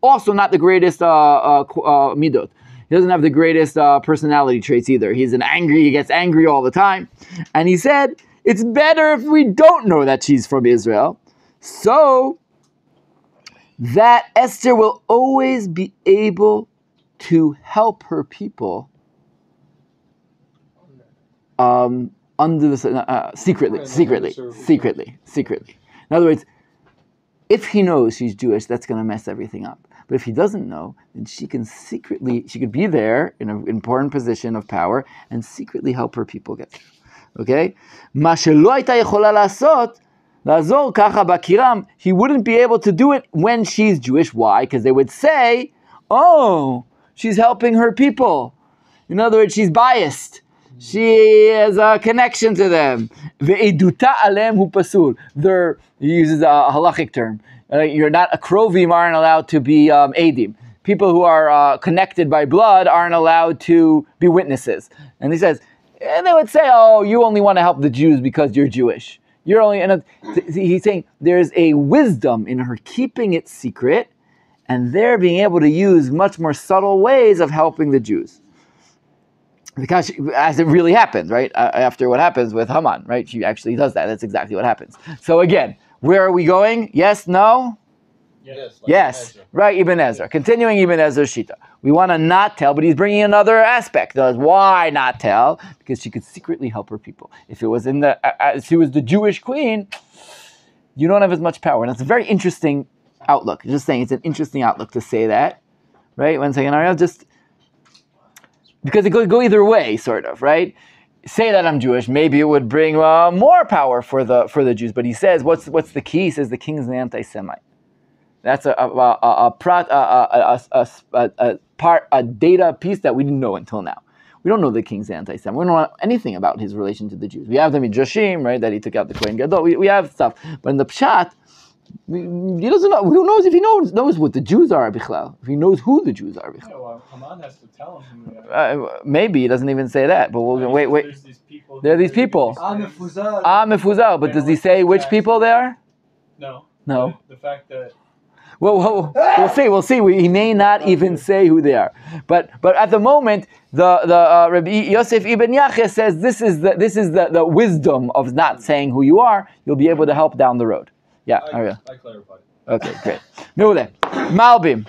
also not the greatest uh, uh, uh, midot. He doesn't have the greatest uh, personality traits either. He's an angry. He gets angry all the time, and he said it's better if we don't know that she's from Israel, so that Esther will always be able to help her people um, under the uh, secretly, Right, secretly, serve- secretly, secretly. In other words, if he knows she's Jewish, that's going to mess everything up. But if he doesn't know, then she can secretly, she could be there in an important position of power and secretly help her people get through. Okay? מה שלא הייתה יכולה לעשות Lazol kacha bakiram. He wouldn't be able to do it when she's Jewish. Why? Because they would say, "Oh, she's helping her people." In other words, she's biased. She has a connection to them. Ve'eduta alem hu pasul. They're, he uses a halachic term. Uh, you're not a krovim aren't allowed to be um, edim. People who are uh, connected by blood aren't allowed to be witnesses. And he says, and they would say, "Oh, you only want to help the Jews because you're Jewish. You're only." And he's saying there's a wisdom in her keeping it secret, and they're being able to use much more subtle ways of helping the Jews because she, as it really happens, right? Uh, after what happens with Haman, right? She actually does that. That's exactly what happens. So again, where are we going? Yes, no, Yes. yes, right? Ibn Ezra. Continuing Ibn Ezra's shita. We want to not tell, but he's bringing another aspect. That's Why not tell? Because she could secretly help her people. If it was in the, uh, uh, she was the Jewish queen, you don't have as much power, and that's a very interesting outlook. Just saying, it's an interesting outlook to say that, right? One second, Ariel, just because it could go either way, sort of, right? Say that I'm Jewish, maybe it would bring uh, more power for the for the Jews. But he says, what's what's the key? He says the king's an anti-Semite. That's a a, a, a, a, a part a data piece that we didn't know until now. We don't know the king's anti-Semite. We don't know anything about his relation to the Jews. We have the Midrashim, right, that he took out the Kohen Gadol. We, we have stuff, but in the Pshat, we, he doesn't know. Who knows if he knows knows what the Jews are, Bichlal? If he knows who the Jews are, Bichlal. Yeah, well, Haman has to tell him who are. Uh, maybe he doesn't even say that, but we'll wait. Wait, There's these people. There are these people. Ah, mefuzal. Ah, mefuzal. But does he say which people they are? No. No. The, the fact that Well, we'll, we'll see. We'll see. We, he may not even say who they are. But but at the moment, the the uh, Rabbi Yosef ibn Yachya says this is the this is the, the wisdom of not saying who you are. You'll be able to help down the road. Yeah, Ariel. I clarified. Okay, great. Mule. Malbim.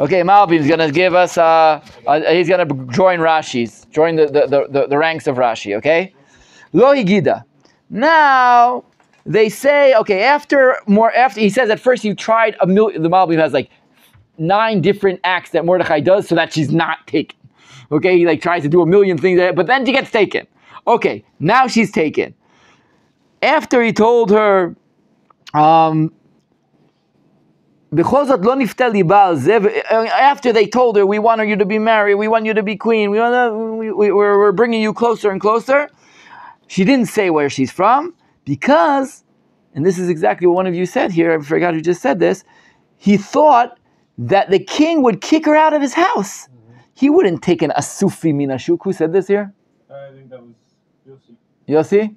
Okay, Malbim's gonna give us. Uh, uh, he's gonna join Rashi's, join the the, the, the, ranks of Rashi. Okay. Lo higida. Now they say, okay, after more after he says at first you tried a million. The Malbim has like nine different acts that Mordechai does so that she's not taken. Okay, he like tries to do a million things, but then she gets taken. Okay, now she's taken. After he told her, um, after they told her, we want you to be married, we want you to be queen, we want to, we, we, we're, we're bringing you closer and closer. She didn't say where she's from because, and this is exactly what one of you said here, I forgot who just said this, he thought that the king would kick her out of his house. Mm-hmm. He wouldn't take an asufi minashuk. Who said this here? I think that was Yossi. Yossi?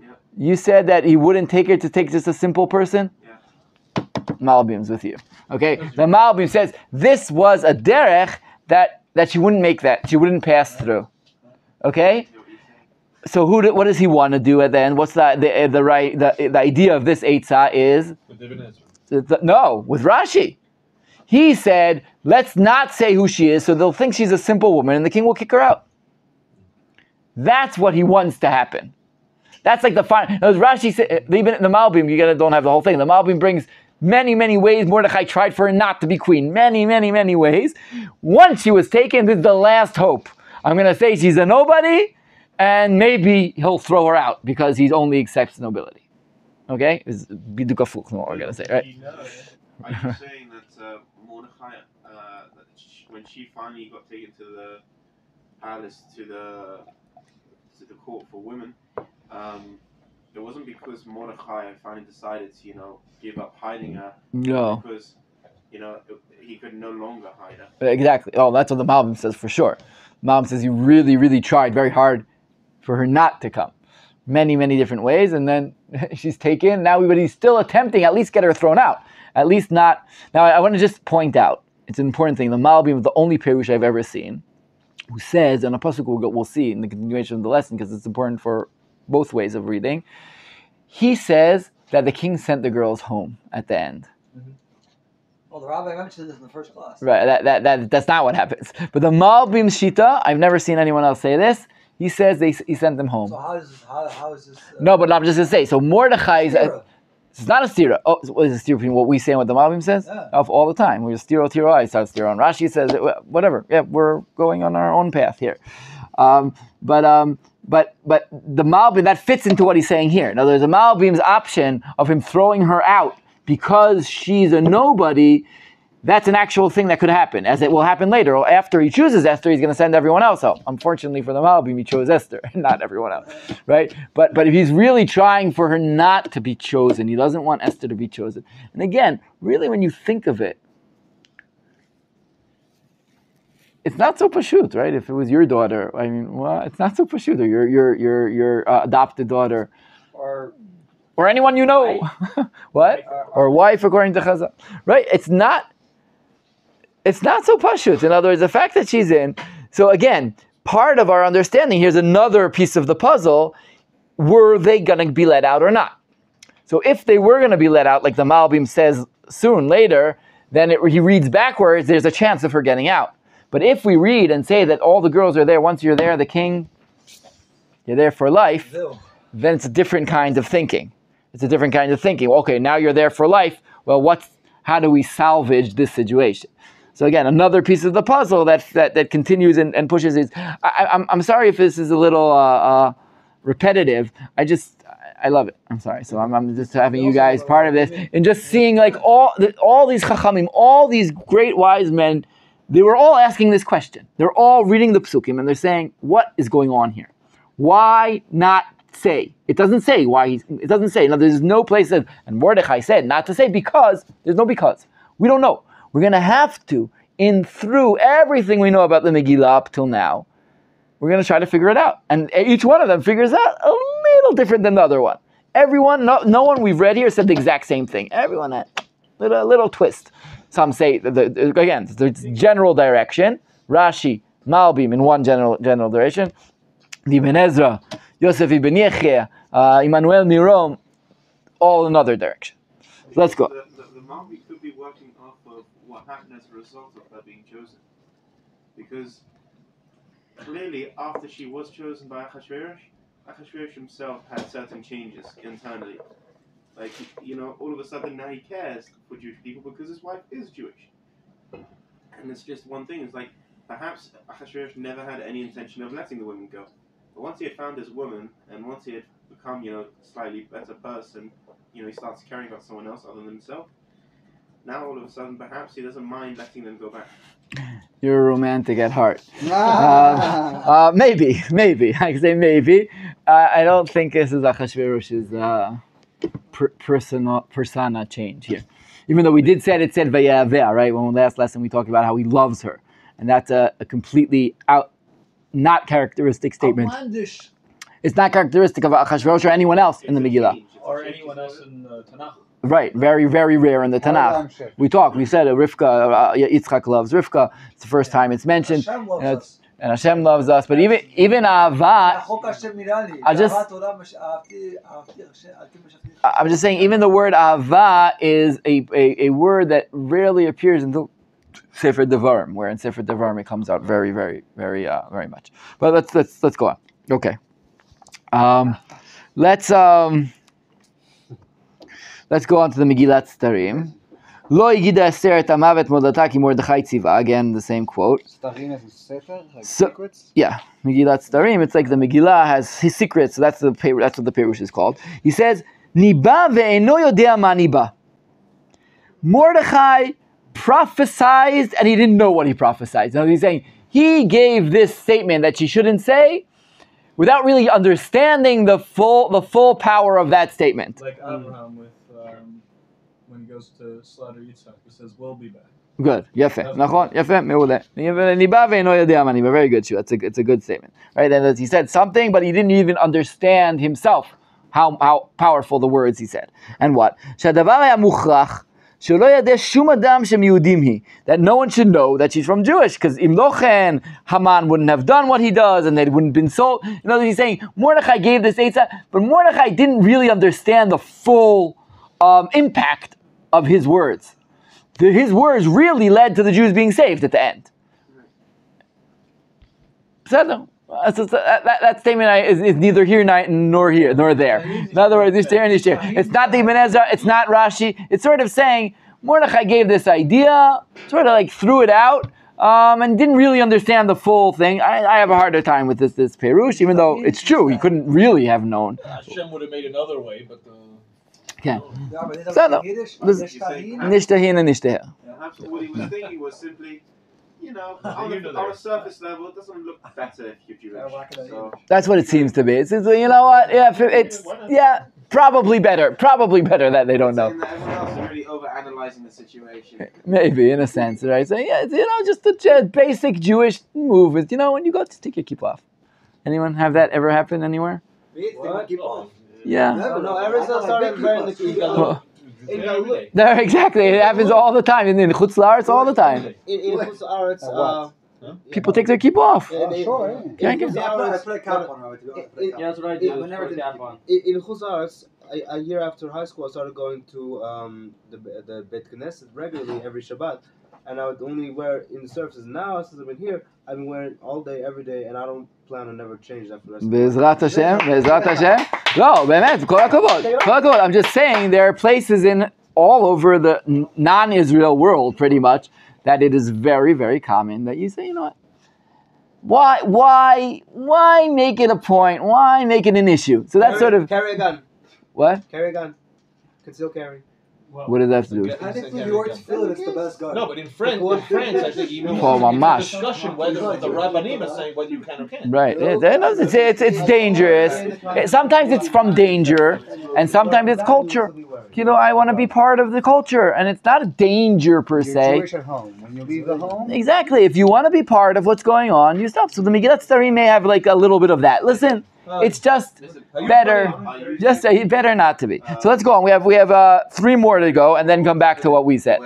Yeah. You said that he wouldn't take her to take just a simple person? Yeah. Malbim's with you. Okay? The Malbim says this was a derech that, that she wouldn't make that, she wouldn't pass through. Okay? Hear what you're saying? So who do, what does he want to do at the end? What's the, the, the right the, the idea of this Eitzah is With Ezra. Uh, no, with Rashi. He said, let's not say who she is, so they'll think she's a simple woman, and the king will kick her out. That's what he wants to happen. That's like the final. As Rashi said, uh, even in the Malbim, you gotta don't have the whole thing. The Malbim brings many, many ways Mordechai tried for her not to be queen. Many, many, many ways. Once she was taken, this is the last hope. I'm gonna say she's a nobody, and maybe he'll throw her out because he only accepts nobility. Okay, is biduk afuch, what we're gonna say, right? Are you saying that uh, Mordechai, uh, that when she finally got taken to the palace, to the to the court for women, um, it wasn't because Mordechai finally decided to, you know, give up hiding her, No. because, you know, he could no longer hide her. Exactly. Oh, that's what the Malbim says for sure. Malbim says he really, really tried very hard for her not to come. Many, many different ways, and then she's taken. Now, but he's still attempting at least get her thrown out. At least not. Now, I, want to just point out it's an important thing. The Malbim is the only Perush I've ever seen who says, and a pasuk we'll, we'll see in the continuation of the lesson because it's important for both ways of reading. He says that the king sent the girls home at the end. Mm-hmm. Well, the rabbi mentioned this in the first class. Right, that, that, that, that's not what happens. But the Malbim Shita, I've never seen anyone else say this. He says they, he sent them home. So how is this? How, how is this? Uh, No, but I'm just gonna say. So Mordechai is it's not a stira. Oh, what is a stira between what we say and what the Malbim says? Yeah. Of all the time, we're stiro tiro. I start stiro. And Rashi says it, whatever. Yeah, we're going on our own path here. Um, but um, but but the Malbim that fits into what he's saying here. In other words, the Malbim's option of him throwing her out because she's a nobody, that's an actual thing that could happen, as it will happen later. After he chooses Esther, he's going to send everyone else home. Unfortunately for the Malbim, he chose Esther, and not everyone else, right? But but if he's really trying for her not to be chosen, he doesn't want Esther to be chosen. And again, really, when you think of it, it's not so pashut, right? If it was your daughter, I mean, well, it's not so pashut, or your your your your uh, adopted daughter, Or or anyone you know, what, or wife, according to Chazal, right? It's not. It's not so pashut. In other words, the fact that she's in. So again, part of our understanding here's another piece of the puzzle: were they going to be let out or not? So if they were going to be let out, like the Malbim says soon later, then it, he reads backwards. There's a chance of her getting out. But if we read and say that all the girls are there, once you're there, the king, you're there for life, then it's a different kind of thinking. It's a different kind of thinking. Okay, now you're there for life. Well, what's how do we salvage this situation? So again, another piece of the puzzle that that, that continues and, and pushes is. I, I- I'm, I'm sorry if this is a little uh, uh, repetitive. I just I love it. I'm sorry. So I'm, I'm just having you guys part of this and just seeing like all all these chachamim, all these great wise men. They were all asking this question. They're all reading the psukim and they're saying, "What is going on here? Why not say?" It doesn't say why. He's, it doesn't say. Now, there's no place that, and Mordechai said not to say because. There's no because. We don't know. We're going to have to, in through everything we know about the Megillah up till now, we're going to try to figure it out. And each one of them figures out a little different than the other one. Everyone, no, no one we've read here said the exact same thing. Everyone had little, little twist. Some say, the, the, again, the general direction. Rashi, Malbim in one general, general direction. Ibn Ezra, Yosef ibn Yechia, uh, Emmanuel Mirom, all another direction. Let's go. The, the, the could be working off of what happened as a result of her being chosen. Because clearly, after she was chosen by Achashverosh, Achashverosh himself had certain changes internally. Like, you know, all of a sudden now he cares for Jewish people because his wife is Jewish. And it's just one thing. It's like, perhaps Achashverosh never had any intention of letting the women go. But once he had found his woman, and once he had become, you know, slightly better person, you know, he starts caring about someone else other than himself. Now all of a sudden, perhaps he doesn't mind letting them go back. You're a romantic at heart. Ah. Uh, maybe, maybe. I can say maybe. Uh, I don't think this is Achashverosh's uh, per- persona, persona change here. Even though we did say it, it said Vayaveh, right? When last lesson we talked about how he loves her. And that's a, a completely out, not characteristic statement. Outlandish. It's not characteristic of Achashverosh or anyone else in the It's Megillah. change or anyone else in the Tanakh. Right, very, very rare in the Tanakh. We talked, we said uh, Rivka, uh, Yitzchak loves Rivka. It's the first time it's mentioned. Hashem loves and, us. and Hashem loves us. But even even Ahava, I just, I'm just saying, even the word Ahava is a, a, a word that rarely appears until Sefer Devarim, where in Sefer Devarim it comes out very, very, very, uh, very much. But let's let's let's go on. Okay. Um, let's um, let's go on to the Megillat Starim. Lo yigida Esther et amavet Mordechai ki Mordechai tziva. Again, the same quote. Starim as a sefer, like So- secrets. Yeah, Megillat Starim. It's like the Megillah has his secrets. So that's the that's what the Perush is called. He says, "Niba ve'eno yodea ma niba." Mordechai prophesied, and he didn't know what he prophesied. So he's saying he gave this statement that she shouldn't say, without really understanding the full the full power of that statement. Like mm. Abraham with when he goes to slaughter Yitzhak. He says, "We'll be back." Good. Yafe. Nachon. Yafe. Meule. Very good, That's a, it's a good statement. Right? And he said something, but he didn't even understand himself how, how powerful the words he said. And what? That no one should know that she's from Jewish, because Imlochen, Haman wouldn't have done what he does, and they wouldn't have been sold. In other words, he's saying Mordechai gave this Eitzah, but Mordechai didn't really understand the full um, impact of his words. The, his words really led to the Jews being saved at the end. So that, that, statement is, is, neither here nor here nor there. In other words, this and this It's not the Ibn Ezra. It's not Rashi. It's sort of saying Mordechai gave this idea, sort of like threw it out, um, and didn't really understand the full thing. I, I, have a harder time with this this Perush, even though it's true. He couldn't really have known. Hashem would have made another way, but the Okay. Yeah, So, no, don't speak Yiddish. this- Nishtahin. Nishtahin and nishtaher. Perhaps what he was thinking was simply, you know, on, a, on a surface level, it doesn't look better if you're Jewish. So, That's what it seems to be. It's, it's you know what? Yeah, it's yeah, probably better. Probably better that they don't know. saying that everyone else is really overanalyzing the situation. Maybe in a sense, right? So yeah, you know, just a j- basic Jewish move. Is you know when you go to take your kippah off. Anyone have that ever happen anywhere? What? Keep on. Yeah. No, no, ever since I started wearing the Well, in every day. there, exactly. It happens all the time. In, in Chutz La'aretz, all the time. in in Chutz La'aretz, uh, People take their kippah off. in, in, sure, yeah. in Can't I put, I La'aretz- put a cap on her. to be honest, I put a cap. Yeah, that's what I do. but never Put did- cap on. in, in a, a year after high school, I started going to um, the the Beit Knesset regularly every Shabbat, and I would only wear in the services. Now, since I've been here, I've been wearing all day, every day, and I don't plan on never change that for the rest of my life. בעזרת השם, בעזרת השם. לא, באמת, כל הכבוד. כל הכבוד. I'm just saying there are places in all over the n- non-Israel world, pretty much, that it is very, very common that you say, you know what? Why, why, why make it a point? Why make it an issue? So that's Carry- sort of carry a gun. what? Carry a gun. Conceal carry. What does that have to do? with I think when you work feel it, it's the best gun. No, but in France, in France, I think even Oh, it's a mamash. discussion whether the rabbanim are saying whether you can or can't. Right. It- it- it's, it's, it's dangerous. It- sometimes it's from danger, and sometimes it's culture. You know, I want to be part of the culture, and it's not a danger per You're se. Jewish at home. When you leave the home, Exactly. If you want to be part of what's going on, you stop. So the Megillat Starim may have like a little bit of that. Listen, it's just better, just uh, better not to be. So let's go on. We have we have uh, three more to go, and then come back to what we said.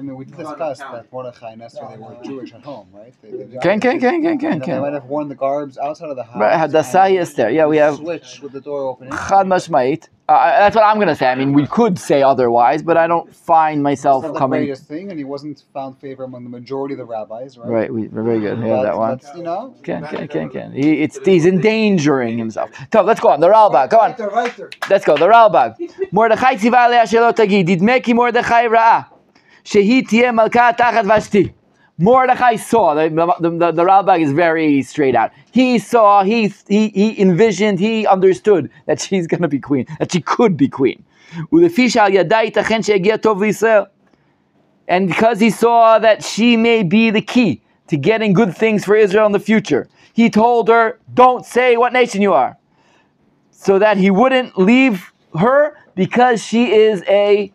I mean, we discussed that Mordechai and Esther, they were Jewish at home, right? They, they can, can, can, can, can, can. They might have worn the garbs outside of the house. Right, Hadassah is there. Yeah, we have. Switch with the door open. Chad Mashmait. Uh, uh, that's what I'm going to say. I mean, we could say otherwise, but I don't find myself that's coming. The greatest thing, and he wasn't found favor among the majority of the rabbis, right? Right, we, we're very good. We have that one. That's, you know, can, can, can, can. He, it's, he's endangering himself. So let's go on. The Ralbag, come on. Let's go. The Ralbag. Mordechai tzivale ashelot tagid. Did meki Mordechai ra'a. Shehi Tiyeh Malka Tachat Vashti. Mordechai saw. The, the, the, the Ralbag is very straight out. He saw, he, he, he envisioned, he understood that she's going to be queen, that she could be queen. And because he saw that she may be the key to getting good things for Israel in the future, he told her, Don't say what nation you are. So that he wouldn't leave her because she is a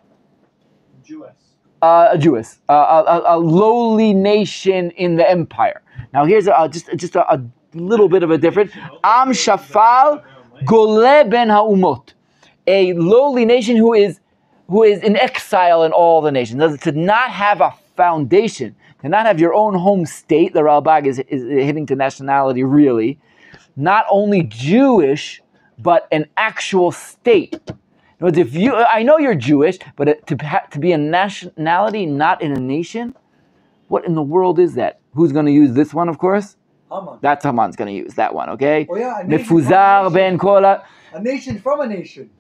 uh, a Jewess, a, a, a lowly nation in the empire. Now here's a, just just a, little bit of a difference. Am Shafal Gole ben Haumot, a lowly nation who is who is in exile in all the nations. To not have a foundation, to not have your own home state. The Ralbag is, is hitting to nationality really, not only Jewish but an actual state In other words, if you, I know you're Jewish, but it- to, ha- to be a nationality, not in a nation, what in the world is that? Who's going to use this one, of course? Haman. That's Haman's going to use that one, okay? Oh yeah, a nation, from Mefuzar a ben nation. kola, a nation from a nation.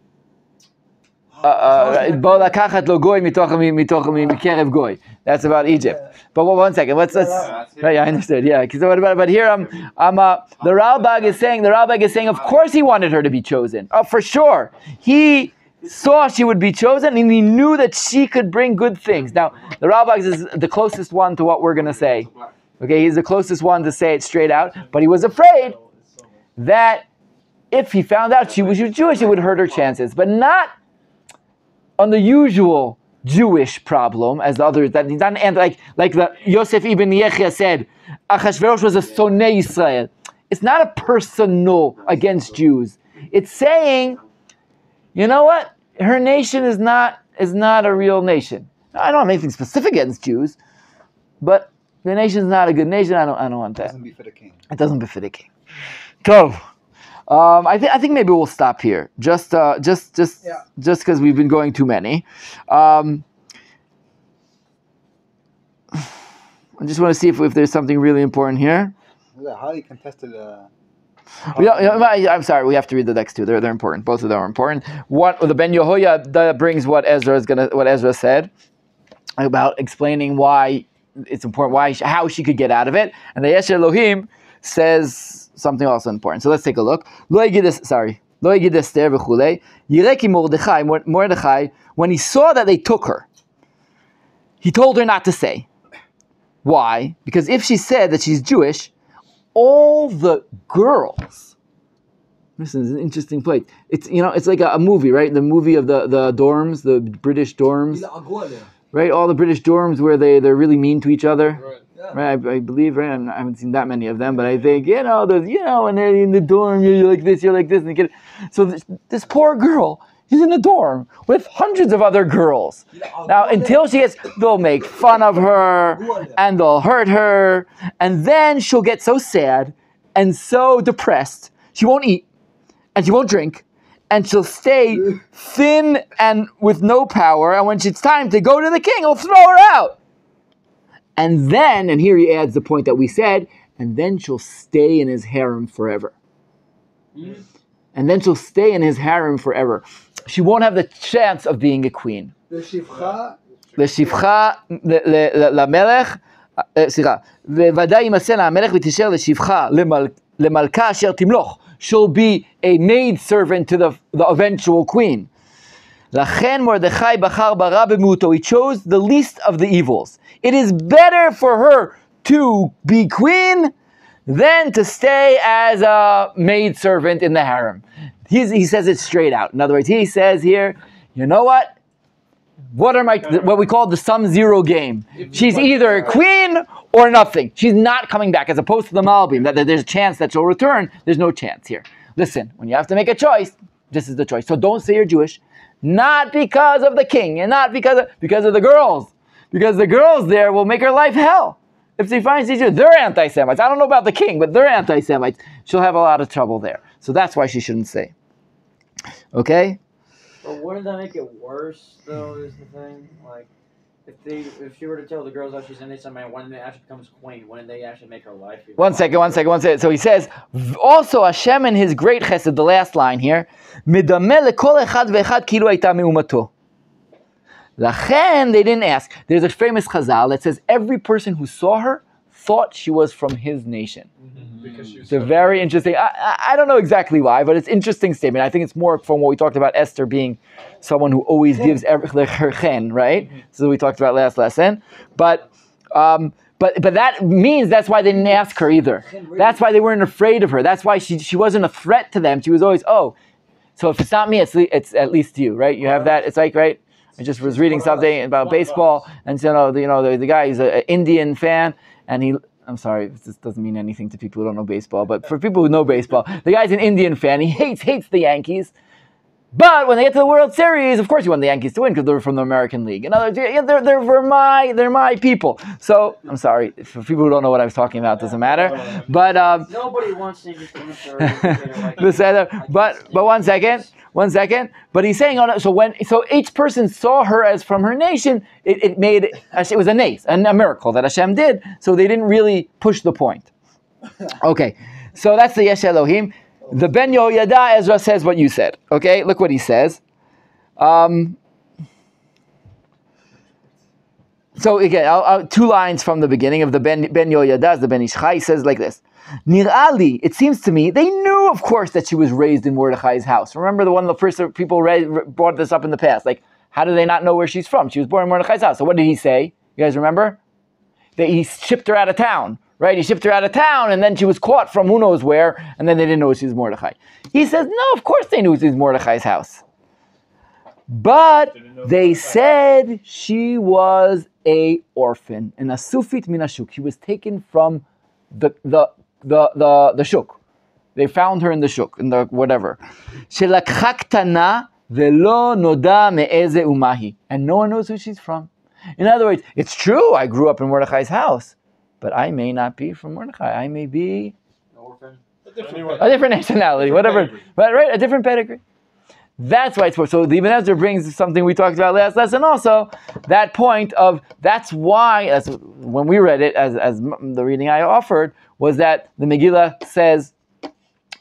uh, uh, בוא לקחת לו גוי מתוך, מתוך, מקרב גוי. That's about Egypt. But one- one second, let's, let's, That's it. Right, yeah, I understood. Yeah, because what about? But here, I'm, I'm. Uh, the Ralbag is saying. The Ralbag is saying. Of course, he wanted her to be chosen. Oh, for sure. He saw she would be chosen, and he knew that she could bring good things. Now, the Ralbag is the closest one to what we're gonna say. Okay, he's the closest one to say it straight out. But he was afraid that if he found out she was Jewish, it would hurt her chances. But not on the usual Jewish problem as the others that not and like like the Yosef ibn Yechia said, Achashverosh was a sonei Israel. It's not a personal against Jews. It's saying, you know what? Her nation is not is not a real nation. I don't have anything specific against Jews, but the nation is not a good nation. I don't I don't want that. It doesn't befit a king. It doesn't befit a king. Go. Um, I think I think maybe we'll stop here. Just uh, just just Yeah. just because we've been going too many. Um, I just want to see if, if there's something really important here. It was a highly contested. Uh, Um, yeah, I- I'm sorry. We have to read the next two. They're they're important. Both of them are important. What the Ben Yehoyada brings what Ezra is gonna what Ezra said about explaining why it's important why how she could get out of it. And the Yesh Elohim says something also important. So let's take a look. Sorry. Lo yigid Esther v'chulei. Yireh ki Mordechai, Mor- Mordechai, when he saw that they took her, he told her not to say. Why? Because if she said that she's Jewish, all the girls. This is an interesting place. It's you know, it's like a, a movie, right? The movie of the, the dorms, the British dorms. Right, all the British dorms where they, they're really mean to each other. Right. I, I, believe, right? I I have not seen that many of them, but I think, you know, those, you know, and they're in the dorm, you're, like this, you're like this. And get, so this, this poor girl, He's in the dorm with hundreds of other girls. Now, until she gets, they'll make fun of her and they'll hurt her. And then she'll get so sad and so depressed. She won't eat and she won't drink and she'll stay thin and with no power. And when it's time to go to the king, he'll throw her out. And then, and here he adds the point that we said, and then she'll stay in his harem forever. And then she'll stay in his harem forever She won't have the chance of being a queen. לשפחה, לשפחה, ל- ל- למלך, אה, סליחה, וודאי יימסר לה המלך ותישאר לשפחה למל- למלכה אשר תמלוך. She'll be a maid servant to the, the eventual queen. לכן מרדכי בחר ברע במיעוטו. He chose the least of the evils. It is better for her to be queen than to stay as a maid servant in the harem. He's, he says it straight out. In other words, he says here, you know what? What are my what we call the sum zero game? She's either a queen or nothing. She's not coming back, as opposed to the Malbim, that, there's a chance that she'll return. There's no chance here. Listen, when you have to make a choice, this is the choice. So don't say you're Jewish, not because of the king, and not because of, because of the girls, because the girls there will make her life hell. If she finds these Jews, they're anti-Semites. I don't know about the king, but they're anti-Semites. She'll have a lot of trouble there. So that's why she shouldn't say. Okay. But wouldn't that make it worse, though? Is the thing like if they if she were to tell the girls that she's in somebody when they actually becomes queen, wouldn't they actually make her life? even One second, one second, one second. So he says, also Hashem in His great chesed, the last line here, מדמה לכל אחד ואחד כאילו הייתה מאומתו. לכן they didn't ask. There's a famous chazal that says every person who saw her thought she was from his nation. Because she was It's a very interesting. I, I, don't know exactly why, but it's interesting statement. I think it's more from what we talked about Esther being someone who always gives her chen, right? So we talked about last lesson, but. Um, but but that means that's why they didn't ask her either. That's why they weren't afraid of her. That's why she she wasn't a threat to them. She was always oh, so if it's not me, it's le- it's at least you, right? You have that. It's like right. I just was reading something about baseball, and so you know, the, you know the, the guy is an Indian fan, and he. I'm sorry, this doesn't mean anything to people who don't know baseball, but for people who know baseball, the guy's an Indian fan. He hates hates the Yankees, but when they get to the World Series, of course you want the Yankees to win because they're from the American League. In other words, yeah, they're they're for my they're my people. So I'm sorry for people who don't know what I was talking about. Doesn't matter, but um, Nobody wants to just like, the seller. But but one second, one second. But he's saying, oh, no, so when so each person saw her as from her nation, it, it made it was a nace, and a miracle that Hashem did. So they didn't really push the point. Okay, so that's the Yesh Elohim. The Ben Yehoyada Ezra says what you said. Okay, look what he says. Um, so again, I'll, I'll- two lines from the beginning of the Ben Ben Yehoyada, the Ben Ish Chai says like this. Nirali, it seems to me, they knew, of course, that she was raised in Mordechai's house. Remember the one of the first people read, brought this up in the past. Like, how do they not know where she's from? She was born in Mordechai's house. So what did he say? You guys remember? That he shipped her out of town, right? He shipped her out of town, and then she was caught from who knows where, and then they didn't know she was Mordechai. He says, no, of course they knew she was Mordechai's house. But they said she was a orphan, and a sufit minashuk. He was taken from the the the the, the shuk. They found her in the shuk, in the whatever. Shelakhakhtana velo noda me'eze umahi. And no one knows who she's from. In other words, it's true I grew up in Mordechai's house, but I may not be from Mordechai. I may be a different, a different nationality, whatever. But right, a different pedigree. That's why it's for. So the Ibn Ezra brings something we talked about last lesson. Also, that point of that's why as when we read it as as the reading I offered was that the Megillah says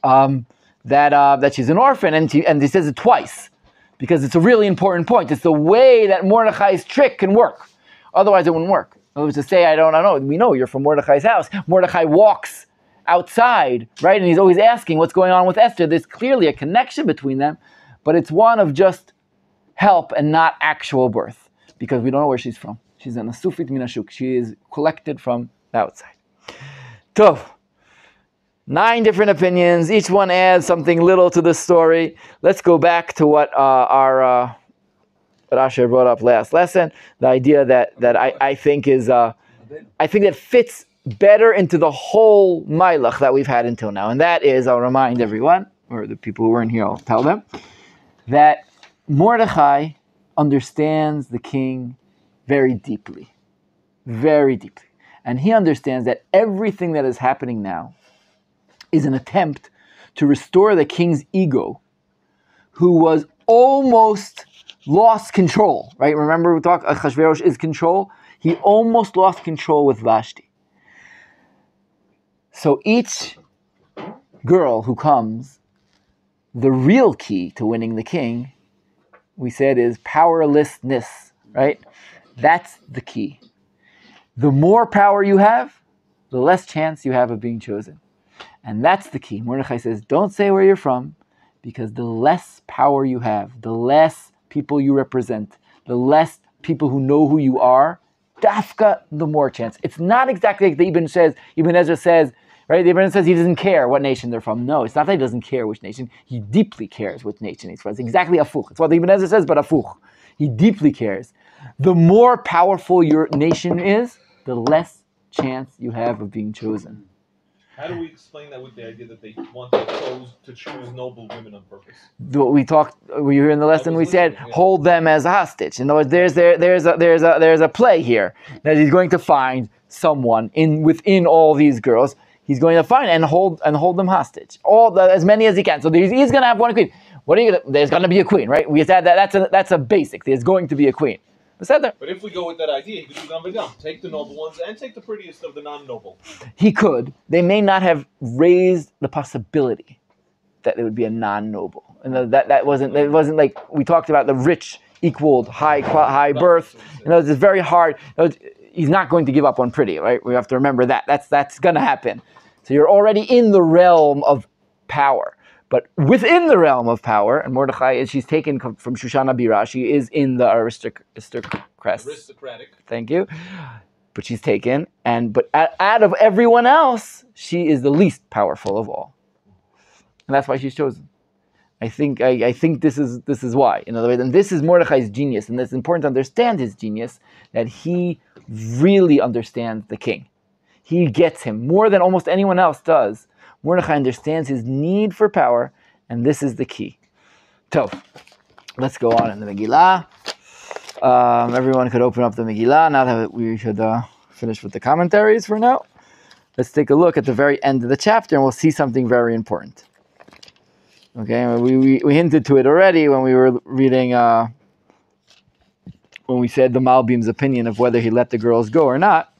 um, that uh, that she's an orphan, and she, and he says it twice because it's a really important point. It's the way that Mordechai's trick can work. Otherwise, it wouldn't work. It was to say, I don't, I don't know. We know you're from Mordechai's house. Mordechai walks outside, right? And he's always asking what's going on with Esther. There's clearly a connection between them, but it's one of just help and not actual birth because we don't know where she's from. She's an Asufit Minashuk. She is collected from the outside. Tov. Nine different opinions. Each one adds something little to the story. Let's go back to what uh, our uh, brought up last lesson. The idea that that I, I think is uh, I think that fits better into the whole Mailach that we've had until now, and that is I'll remind everyone or the people who weren't here. I'll tell them that Mordechai understands the king very deeply, very deeply, and he understands that everything that is happening now is an attempt to restore the king's ego, who was almost lost control, right? Remember we talked, uh, Achashverosh is control. He almost lost control with Vashti. So each girl who comes, the real key to winning the king, we said, is powerlessness, right? That's the key. The more power you have, the less chance you have of being chosen. And that's the key. Mordechai says, don't say where you're from, because the less power you have, the less people you represent, the less people who know who you are, dafka, the more chance. It's not exactly like the Ibn says, Ibn Ezra says, right? The Ibn says he doesn't care what nation they're from. No, it's not that he doesn't care which nation. He deeply cares which nation he's from. It's exactly afuch. It's what the Ibn Ezra says, but afuch. He deeply cares. The more powerful your nation is, the less chance you have of being chosen. How do we explain that with the idea that they want to chose to choose noble women on purpose? what we talked we were in the lesson we said yeah. hold them as a hostage in other words there's there there's a there's a there's a play here that he's going to find someone in within all these girls he's going to find and hold and hold them hostage. All the, as many as he can. So he's, he's going to have one queen. What are you gonna, there's going to be a queen right? We said that that's a that's a basic. There's going to be a queen. But if we go with that idea, he could do. Take the noble ones and take the prettiest of the non-noble. he could. They may not have raised the possibility that it would be a non-noble. And that that wasn't it wasn't like we talked about the rich equaled high high birth. You know it's very hard. You know, he's not going to give up on pretty right? We have to remember that. That's that's going to happen. So you're already in the realm of power. But within the realm of power and Mordechai is she's taken from Shushan HaBira. She is in the aristoc- Aristocratic. thank you. But she's taken and but out of everyone else she is the least powerful of all. And that's why she's chosen i think i, I think this is this is why in other words and this is mordechai's genius and it's important to understand his genius that he really understands the king he gets him more than almost anyone else does mordechai understands his need for power and this is the key so let's go on in the megillah um, everyone could open up the Megillah now that we should uh, finish with the commentaries for now. Let's take a look at the very end of the chapter and we'll see something very important. Okay, we, we, we hinted to it already when we were reading, uh, when we said the Malbim's opinion of whether he let the girls go or not.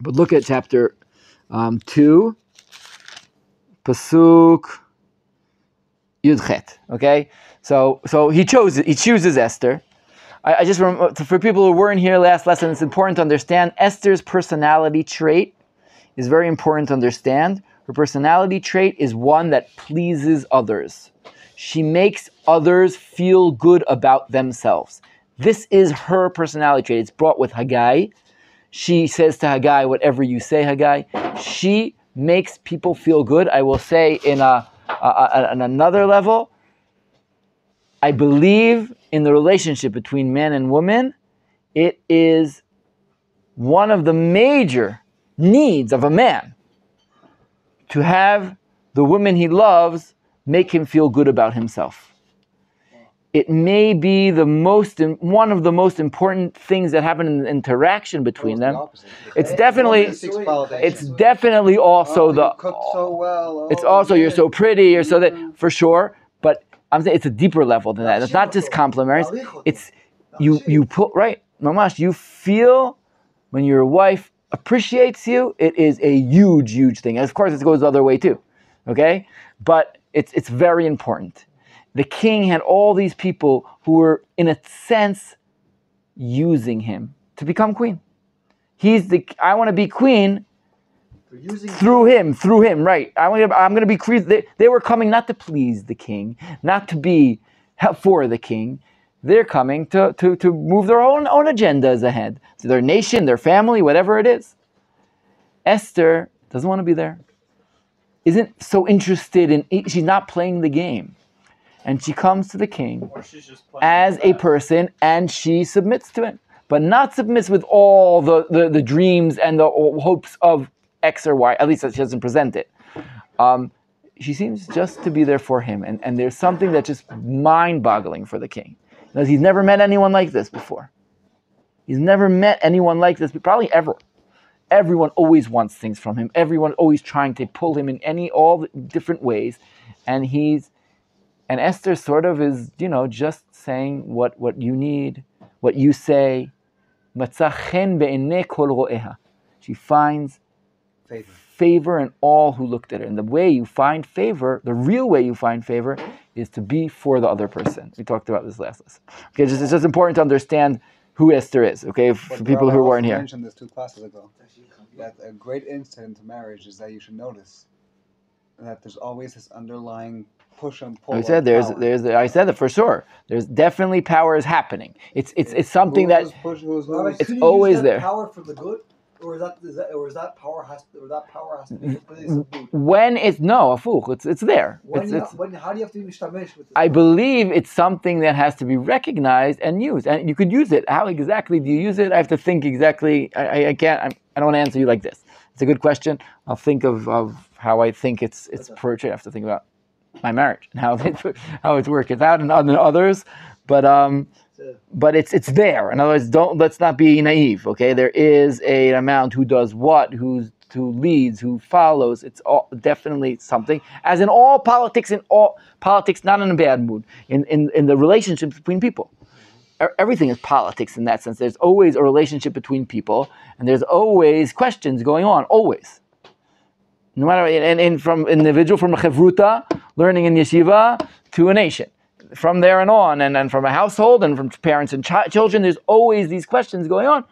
But look at chapter um, 2, Pasuk Yudchet. Okay, so so he chose he chooses Esther. I, I just rem- for people who weren't here last lesson, it's important to understand Esther's personality trait is very important to understand. Her personality trait is one that pleases others. She makes others feel good about themselves. This is her personality trait. It's brought with Hegai. She says to Hegai, "Whatever you say, Hegai." She makes people feel good. I will say in a, a, a on another level. I believe in the relationship between man and woman. It is one of the major needs of a man to have the woman he loves make him feel good about himself. It may be the most one of the most important things that happen in the interaction between It's the them. It's definitely woman seeks validation. it's definitely also oh, the so well. it's oh, also you're so pretty, you're so that for sure. But I'm saying it's a deeper level than that. It's not just compliments. It's you you put right, Mamash. You feel when your wife appreciates you, it is a huge, huge thing. And of course, it goes the other way too. Okay, but it's it's very important. The king had all these people who were, in a sense, using him to become queen. he's the I want to be queen through him, through him, right? I want to, I'm going to be queen. They, they were coming not to please the king, not to be for the king. They're coming to, to, to move their own own agendas ahead to their nation, their family, whatever it is. Esther doesn't want to be there. Isn't so interested in. She's not playing the game, and she comes to the king Or she's just playing as a person and she submits to it but not submits with all the, the, the dreams and the hopes of x or y at least she doesn't present it um, she seems just to be there for him and, and there's something that's just mind-boggling for the king because he's never met anyone like this before. He's never met anyone like this, probably ever. Everyone always wants things from him. Everyone always trying to pull him in any all different ways, and he's and Esther sort of is, you know, just saying what what you need, what you say. She finds favor. favor in all who looked at her. And the way you find favor, the real way you find favor, is to be for the other person. We talked about this last lesson. Okay, just, it's just important to understand who Esther is, okay, for But people who weren't here. I mentioned this two classes ago. That a great insight into marriage is that you should notice that there's always this underlying push and pull. I said there's power. there's I said that for sure. There's definitely power is happening. It's it's it's something that push, who's, who's, It's always there. Power for the good, or is that, is that or is that power has or that power has to be subdued? when it's no afuch, it's it's there. When It's, it's, when, how do you have to be mishtamish with it? I believe it's something that has to be recognized and used, and you could use it. How exactly do you use it? I have to think exactly. I, I, I can't. I'm, I don't want to answer you like this. It's a good question. I'll think of, of how I think it's it's appropriate. I have to think about my marriage and how it, how it's working out and other others, but um, but it's it's there. In other words, don't let's not be naive. Okay, there is a amount who does what, who's who leads, who follows. It's all definitely something. As in all politics, in all politics, not in a bad mood. In in, in the relationships between people, everything is politics in that sense. There's always a relationship between people, and there's always questions going on. Always. No matter and, and from individual from a chevruta, learning in yeshiva to a nation from there and on, and, and from a household and from parents and children, there's always these questions going on.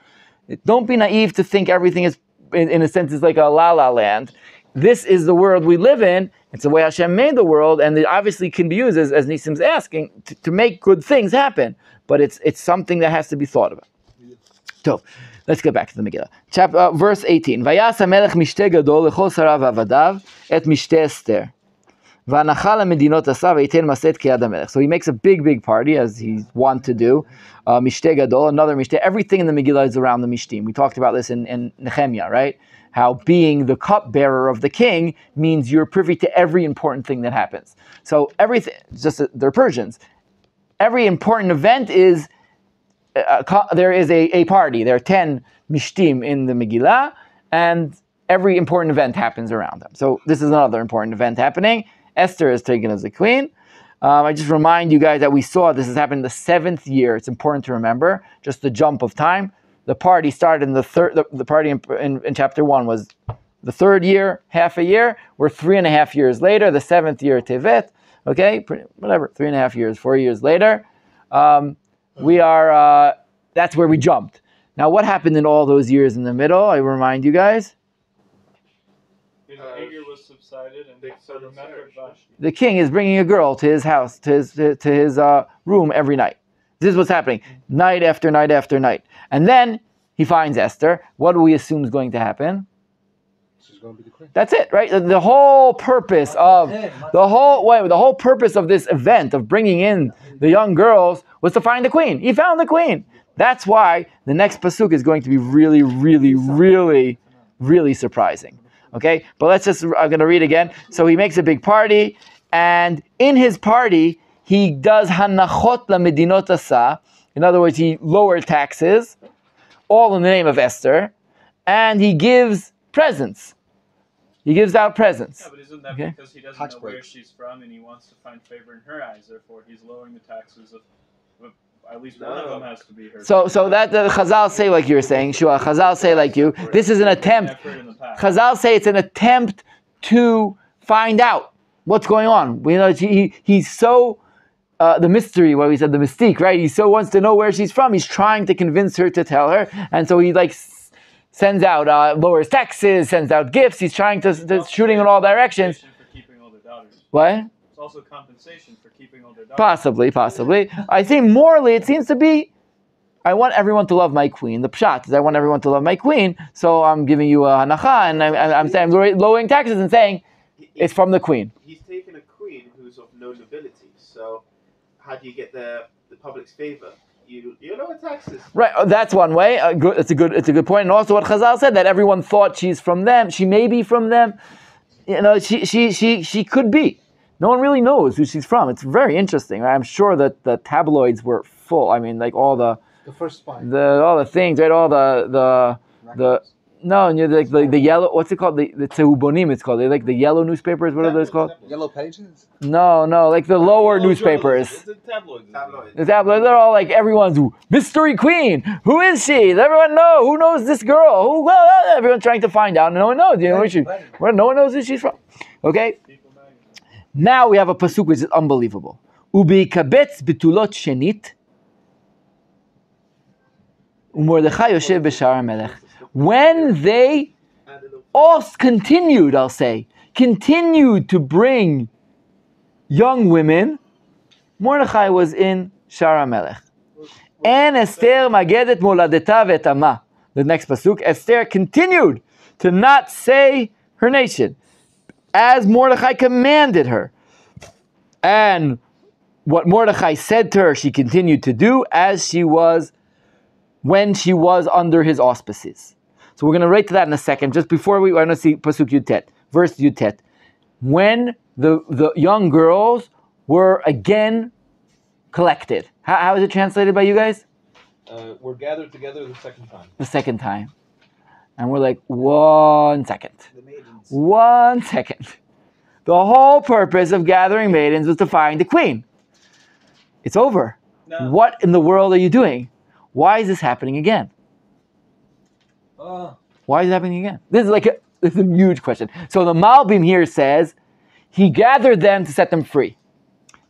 Don't be naive to think everything is, in, in a sense, is like a la la land. This is the world we live in. It's the way Hashem made the world, and it obviously can be used, as, as Nisim's asking, to, to make good things happen. But it's, it's something that has to be thought about. So, Let's get back to the Megillah. chapter uh, verse 18. So he makes a big, big party, as he's wont to do. Uh, Gadol, another Mishte. Everything in the Megillah is around the Mishtim. We talked about this in, in Nehemiah, right? How being the cupbearer of the king means you're privy to every important thing that happens. So everything, just that they're Persians. Every important event is co- there is a, a party. There are 10 mishtim in the Megillah, and every important event happens around them. So this is another important event happening. Esther is taken as a queen. Um, I just remind you guys that we saw this has happened the seventh year. It's important to remember, just the jump of time. The party started in the third, the, the party in, in, in chapter one was the third year, half a year. We're three and a half years later, the seventh year, Tevet. Okay, whatever, three and a half years, four years later. Um, we are, uh, that's where we jumped. Now, what happened in all those years in the middle? I remind you guys. His Uh, anger was subsided and Big so son of remembered Sarah. Vashti. The king is bringing a girl to his house, to his, to, his uh, room every night. This is what's happening, night after night after night. And then he finds Esther. What do we assume is going to happen? That's it, right? The, the whole purpose of the whole wait, the whole purpose of this event of bringing in the young girls was to find the queen. He found the queen. That's why the next pasuk is going to be really, really, really, really surprising. Okay, but let's just. I'm going to read again. So he makes a big party, and in his party he does hanachot la medinot asa. In other words, he lowered taxes, all in the name of Esther, and he gives presents. He gives out presents. Yeah, but isn't that Okay. because he doesn't Tax know where she's from and he wants to find favor in her eyes? Therefore, he's lowering the taxes of, of at least one of them has to be her. So, so that the Chazal say like you're saying, Shua. Chazal say like you. This is an attempt. Effort in the past. Chazal say it's an attempt to find out what's going on. We know he, he's so uh, the mystery. What we said, the mystique, right? He so wants to know where she's from. He's trying to convince her to tell her, and so he like s- sends out uh, lowers taxes, sends out gifts. He's trying to, to shooting in all directions. All. What? It's also compensation for keeping all their daughters. Possibly, possibly. I think morally it seems to be I want everyone to love my queen. The pshat is I want everyone to love my queen, so I'm giving you a hanacha, and I'm, I'm saying I'm lowering taxes and saying He- it's from the queen. He's taken a queen who's of no nobility. So, how do you get the the public's favor? You you lower taxes. Right, uh, that's one way. Uh, good, it's a good, it's a good point. And also, what Chazal said that everyone thought she's from them. She may be from them. You know, she, she, she, she could be. No one really knows who she's from. It's very interesting. Right? I'm sure that the tabloids were full. I mean, like all the, The first spy. the, all the things, right? All the, the, the. No, and you're like the, the yellow. What's it called? The the tzehubonim. It's called. They like the yellow newspapers. What are those called? Yellow pages. No, no, like the lower Oh, newspapers. journalism. It's a tabloid. Tabloids. The tabloids, they're all like everyone's mystery queen. Who is she? Does everyone know? Who knows this girl? Who? Well, everyone's trying to find out. and No one knows. You know where she? Well, no one knows who she's from. Okay. Now we have a pasuk which is unbelievable. Ubi kabetz betulot shenit. When they all continued, I'll say, continued to bring young women, Mordechai was in Shara Melech. And Esther magedet moladeta vetama. The next pasuk, Esther continued to not say her nation, as Mordechai commanded her. And what Mordechai said to her, she continued to do as she was when she was under his auspices. So we're going to write to that in a second. Just before we want to see pasuk Yutet, verse Yutet, when the the young girls were again collected. How, how is it translated by you guys? Uh, we're gathered together the second time. The second time, and we're like one second, Maidens. one second. The whole purpose of gathering maidens was to find the queen. It's over. No. What in the world are you doing? Why is this happening again? Uh, Why is it happening again? This is like a, this is a huge question. So the Malbim here says he gathered them to set them free.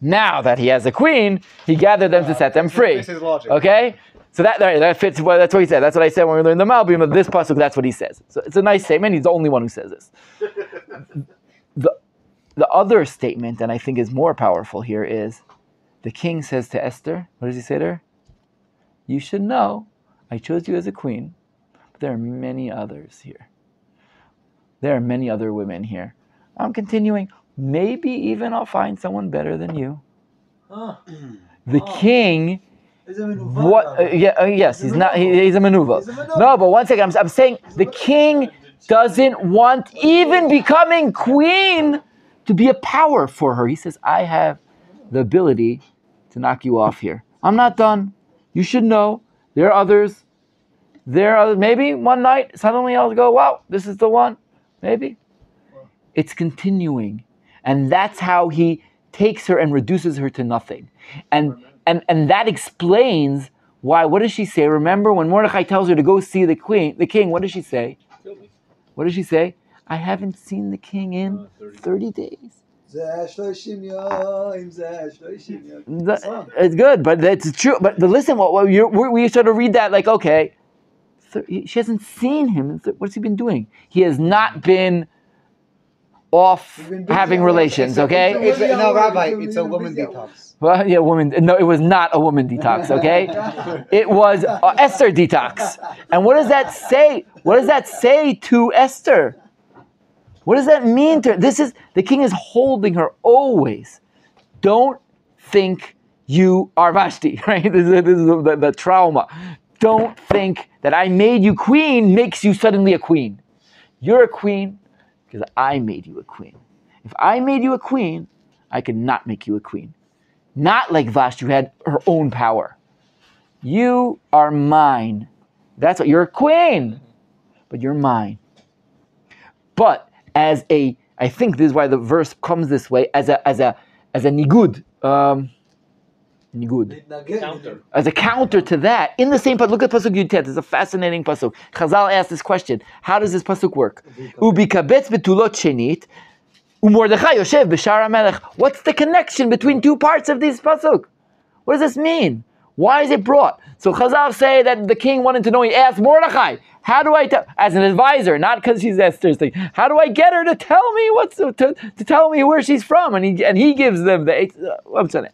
Now that he has a queen, he gathered them to set them free. This is logic. Okay, so that that that fits. Well, that's what he said. That's what I said when we learned the Malbim of this pasuk. That's what he says. So it's a nice statement. He's the only one who says this. the the other statement, and I think is more powerful here, is the king says to Esther. What does he say to her? You should know, I chose you as a queen, but there are many others here. There are many other women here. I'm continuing. Maybe even I'll find someone better than you. The Oh. king is it a what? Uh, yeah, uh, yes, he's not. He, he's a maneuver. He's a maneuver. No, but one second. I'm, I'm saying the king doesn't want even becoming queen to be a power for her. He says, "I have the ability to knock you off here. I'm not done. You should know there are others. There are maybe one night suddenly I'll go, wow, this is the one. Maybe it's continuing, and that's how he takes her and reduces her to nothing, and and, and that explains why. What does she say? Remember when Mordechai tells her to go see the queen, the king, what does she say? What does she say? I haven't seen the king in 30 days. It's good, but it's true. But, but listen, what, we sort of read that like, okay, she hasn't seen him. What's he been doing? He has not been off been having relations. Okay. It's a, no, Rabbi, it's a woman detox. Well, yeah, woman. No, it was not a woman detox. Okay, it was Esther detox. And what does that say? What does that say to Esther? What does that mean to her? This is the king is holding her always. Don't think you are Vashti, right? This is, this is the, the trauma. Don't think that I made you queen makes you suddenly a queen. You're a queen because I made you a queen. If I made you a queen, I could not make you a queen not like Vashti, who had her own power. You are mine. That's what you're a queen, but you're mine. But as a, I think this is why the verse comes this way as a as a as a nigud, um, nigud, counter. as a counter to that. In the same part, look at pasuk Yutet. It's a fascinating pasuk. Chazal asked this question: How does this pasuk work? Ubikabetz betulot shenit Umordechai Yoshev b'shar HaMelech. What's the connection between two parts of this pasuk? What does this mean? Why is it brought? So Chazal say that the king wanted to know. He asked Mordechai, How do I as an advisor, not because she's Esther's thing, how do I get her to tell me what's, to, to tell me where she's from? And he, and he gives them the, uh, I'm sorry.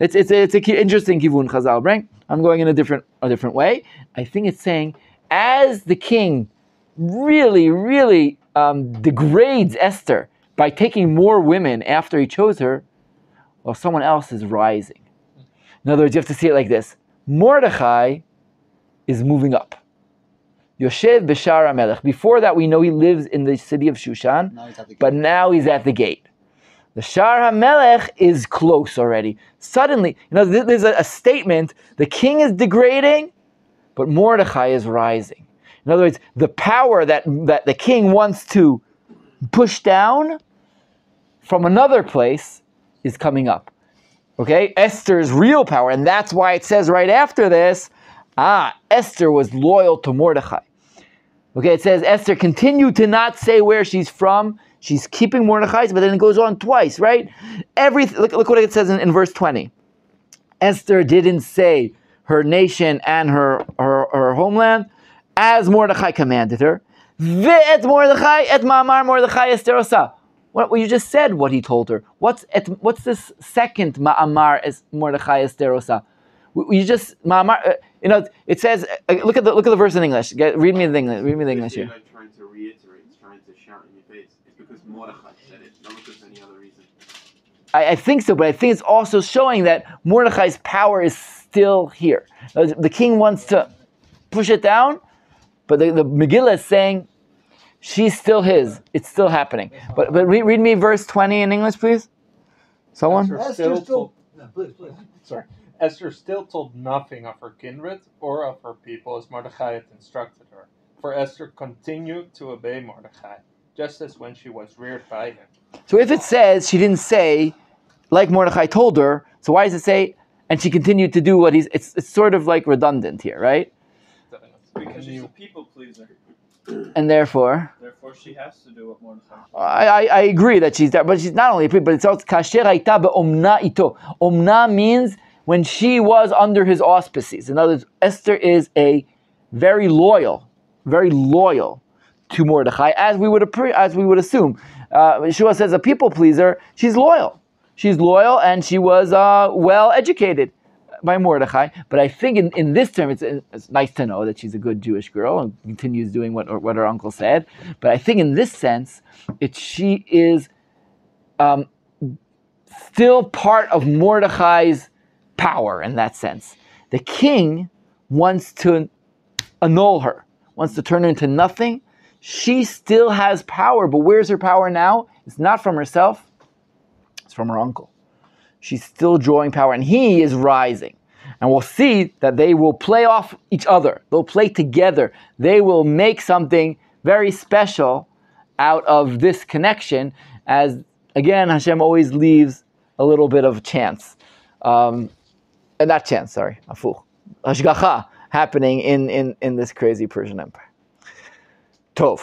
It's, it's, it's a ki- interesting kivun Chazal bring. I'm going in a different, a different way. I think it's saying, as the king really, really um, degrades Esther by taking more women after he chose her, well, someone else is rising. In other words, you have to see it like this Mordechai is moving up. Yoshev Bishar Amelech. Before that, we know he lives in the city of Shushan, Now he's at the but now he's at the gate. The Shar HaMelech is close already. Suddenly, you know, there's a, a statement the king is degrading, but Mordechai is rising. In other words, the power that, that the king wants to push down from another place is coming up. Okay? Esther's real power, and that's why it says right after this, ah, Esther was loyal to Mordechai. Okay, it says Esther continued to not say where she's from. She's keeping Mordechai's, but then it goes on twice, right? Every look, look what it says in, in verse 20. Esther didn't say her nation and her, her, her homeland as Mordechai commanded her. Ve'et Mordechai et ma'amar Mordechai Esther well, you just said what he told her. What's et, what's this second ma'amar es Mordechai Esther osa? You just ma'amar. Uh, you know, it says. Uh, look at the look at the verse in English. Get, read me the English. Read me the English here. trying to reiterate, trying to shout in your face. It's because Mordechai said it, not because any other reason. I, I think so, but I think it's also showing that Mordechai's power is still here. The king wants to push it down, but the, the Megillah is saying she's still his. It's still happening. Uh-huh. But but read, read me verse 20 in English, please. Someone? Esther Esther still still. told, No, please, please. sorry. Esther still told nothing of her kindred or of her people as Mordecai had instructed her. For Esther continued to obey Mordecai, just as when she was reared by him. So if it says she didn't say, like Mordechai told her, so why does it say, and she continued to do what he's, it's, it's sort of like redundant here, right? Because she's a people pleaser. And therefore, Therefore, she has to do what Mordecai. I, I, I agree that she's there, but she's not only a priest, but it's also kasher haita be'omna ito. Omna means when she was under his auspices. In other words, Esther is a very loyal, very loyal to Mordechai, as we would as we would assume. Uh, Yeshua says a people pleaser. She's loyal. She's loyal, and she was uh, well educated by Mordechai. But I think in, in this term, it's, it's nice to know that she's a good Jewish girl and continues doing what what her uncle said. But I think in this sense, it, she is um, still part of Mordechai's power in that sense. The king wants to annul her, wants to turn her into nothing. She still has power, but where's her power now? It's not from herself, it's from her uncle. She's still drawing power, and he is rising. And we'll see that they will play off each other. They'll play together. They will make something very special out of this connection, as again, Hashem always leaves a little bit of chance. Um, uh, not chance, sorry, afuch. Hashgacha happening in, in, in this crazy Persian Empire. Tov.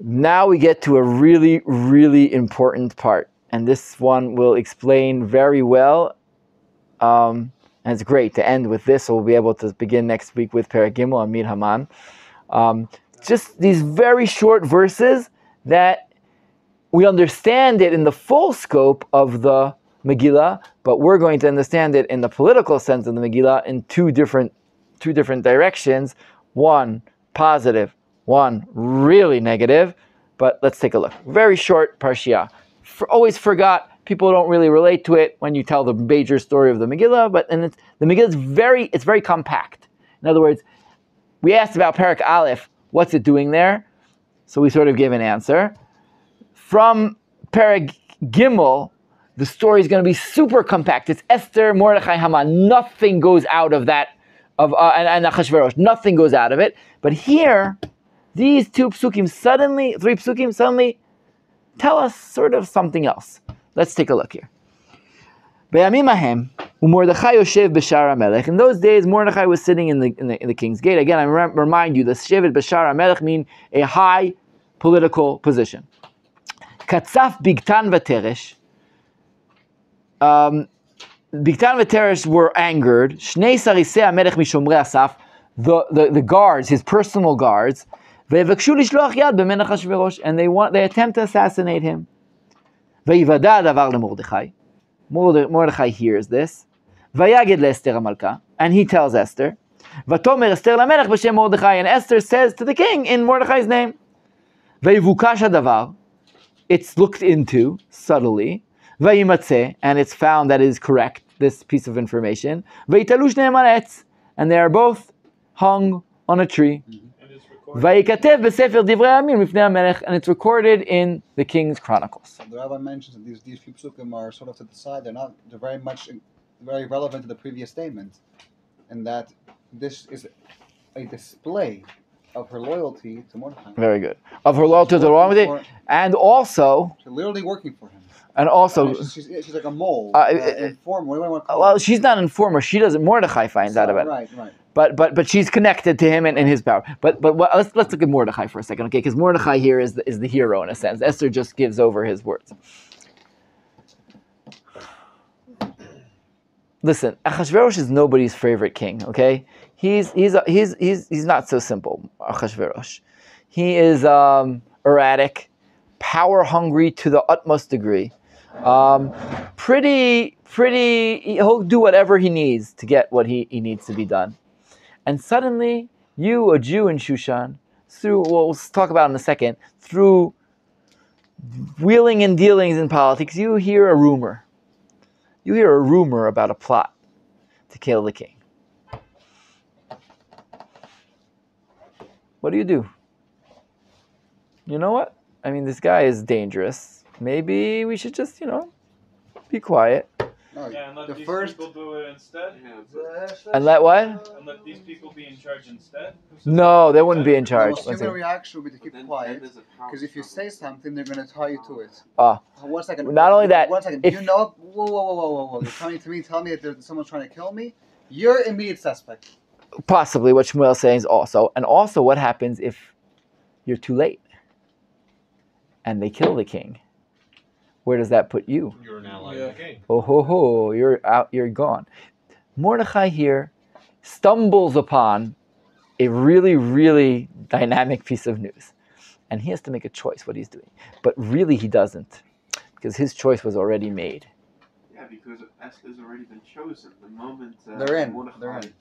Now we get to a really, really important part. And this one will explain very well. Um, and it's great to end with this. So we'll be able to begin next week with Perek Gimel Amir Haman. Um, just these very short verses that we understand it in the full scope of the Megillah, but we're going to understand it in the political sense of the Megillah in two different, two different directions. One positive, one really negative. But let's take a look. Very short parshiah. For, always forgot. People don't really relate to it when you tell the major story of the Megillah. But and it's, the Megillah is very, it's very compact. In other words, we asked about Parak Aleph. What's it doing there? So we sort of gave an answer. From Parak Gimel, the story is going to be super compact. It's Esther, Mordechai, Haman. Nothing goes out of that, of uh, and, and Achashverosh. Nothing goes out of it. But here, these two psukim suddenly, three psukim suddenly tell us sort of something else. Let's take a look here. In those days, Mordechai was sitting in the, in the, in the king's gate. Again, I rem- remind you, the Shevet Bashar Melech mean a high political position. Katzaf Bigtan Vateresh. Um, Bigtan Vateresh were angered. Shnei Sarisei Melech Mishomrei Asaf. The, the, the guards, his personal guards, and they want they attempt to assassinate him. Mordechai hears this, and he tells Esther, and Esther says to the king in Mordechai's name, it's looked into subtly, and it's found that it is correct, this piece of information, and they are both hung on a tree. Mm-hmm. And it's recorded in the King's Chronicles. The Rabbi mentions that these, these few psukim are sort of to the side. They're not. They're very much, very relevant to the previous statement, and that this is a display of her loyalty to Mordechai. Very good. Of her loyalty to Mordechai, and also. literally working for him and also, she's, she's, she's like a mole. Uh, uh, informer. What do I want to call well, it? she's not informer. She doesn't. Mordechai finds out about it. Right, right. But but but she's connected to him and, and his power. But but what, let's let's look at Mordechai for a second, okay? Because Mordechai here is the, is the hero in a sense. Esther just gives over his words. Listen, Achashverosh is nobody's favorite king. Okay, he's he's he's he's he's not so simple. Achashverosh, he is um, erratic, power hungry to the utmost degree. Um, pretty pretty. He'll do whatever he needs to get what he, he needs to be done. And suddenly, you, a Jew in Shushan, through well, we'll talk about in a second, through wheeling and dealings in politics, you hear a rumor. You hear a rumor about a plot to kill the king. What do you do? You know what? I mean, this guy is dangerous. Maybe we should just, you know, be quiet. No, Yeah, and let the these first. people do it instead. Yeah, And let what? And let these people be in charge instead. No, they wouldn't be in charge. most One human reaction would be to keep then- then quiet. there's a power Because if you say something, they're going to tie you to it. Ah. One second. Not only that, One second. if- you know. Whoa, whoa, whoa, whoa, whoa, whoa! You're coming to me, tell me that there's someone's trying to kill me. You're immediate suspect. Possibly what Shmuel is saying is also. And also, what happens if you're too late and they kill the king? Where does that put you? You're an ally Yeah. of the king. Oh ho ho, you're out, you're gone. Mordechai here stumbles upon a really, really dynamic piece of news. And he has to make a choice what he's doing. But really, he doesn't, because his choice was already made. Yeah, because Esther's already been chosen. The moment uh, They're in, Mordechai they're in.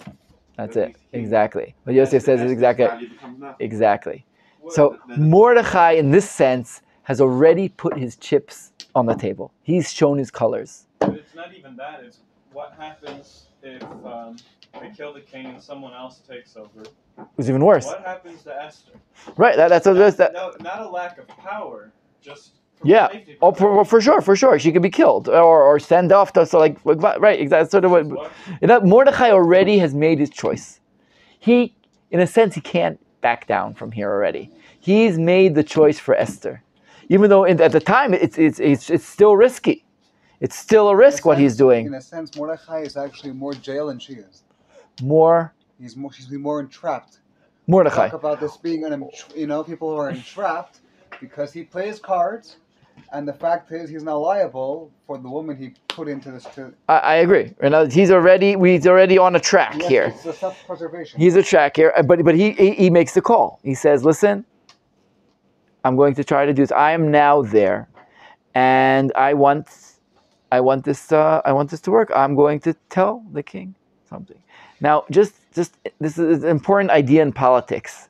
That's it. to the king, Exactly. What Yosef Esther- says is exactly value becomes nothing. exactly. So the- the- Mordechai, in this sense, has already put his chips on the table. He's shown his colors. But it's not even that. It's what happens if um, they kill the king and someone else takes over. It was even worse. What happens to Esther? Right. That, that's what that. no, not a lack of power, just Yeah. Oh, for, for sure, for sure. She could be killed or, or send off to so like right. Exactly. That's sort of what. What? Know, Mordechai already has made his choice. He, in a sense, he can't back down from here already. He's made the choice for Esther, even though in, at the time it's, it's it's it's still risky. It's still a risk what he's doing. In a sense, Mordechai is actually more jail than she is. More He's more. She's more entrapped. Mordechai. Talk about this being an. You know, people who are entrapped because he plays cards, and the fact is he's not liable for the woman he put into this. To, I, I agree. In other- he's already he's already on a track Yes, here. It's a self-preservation. He's a track here, uh, but but he, he he makes the call. He says, "Listen, I'm going to try to do this. I am now there, and I want I want this uh, I want this to work. I'm going to tell the king something." Now, just just this is an important idea in politics.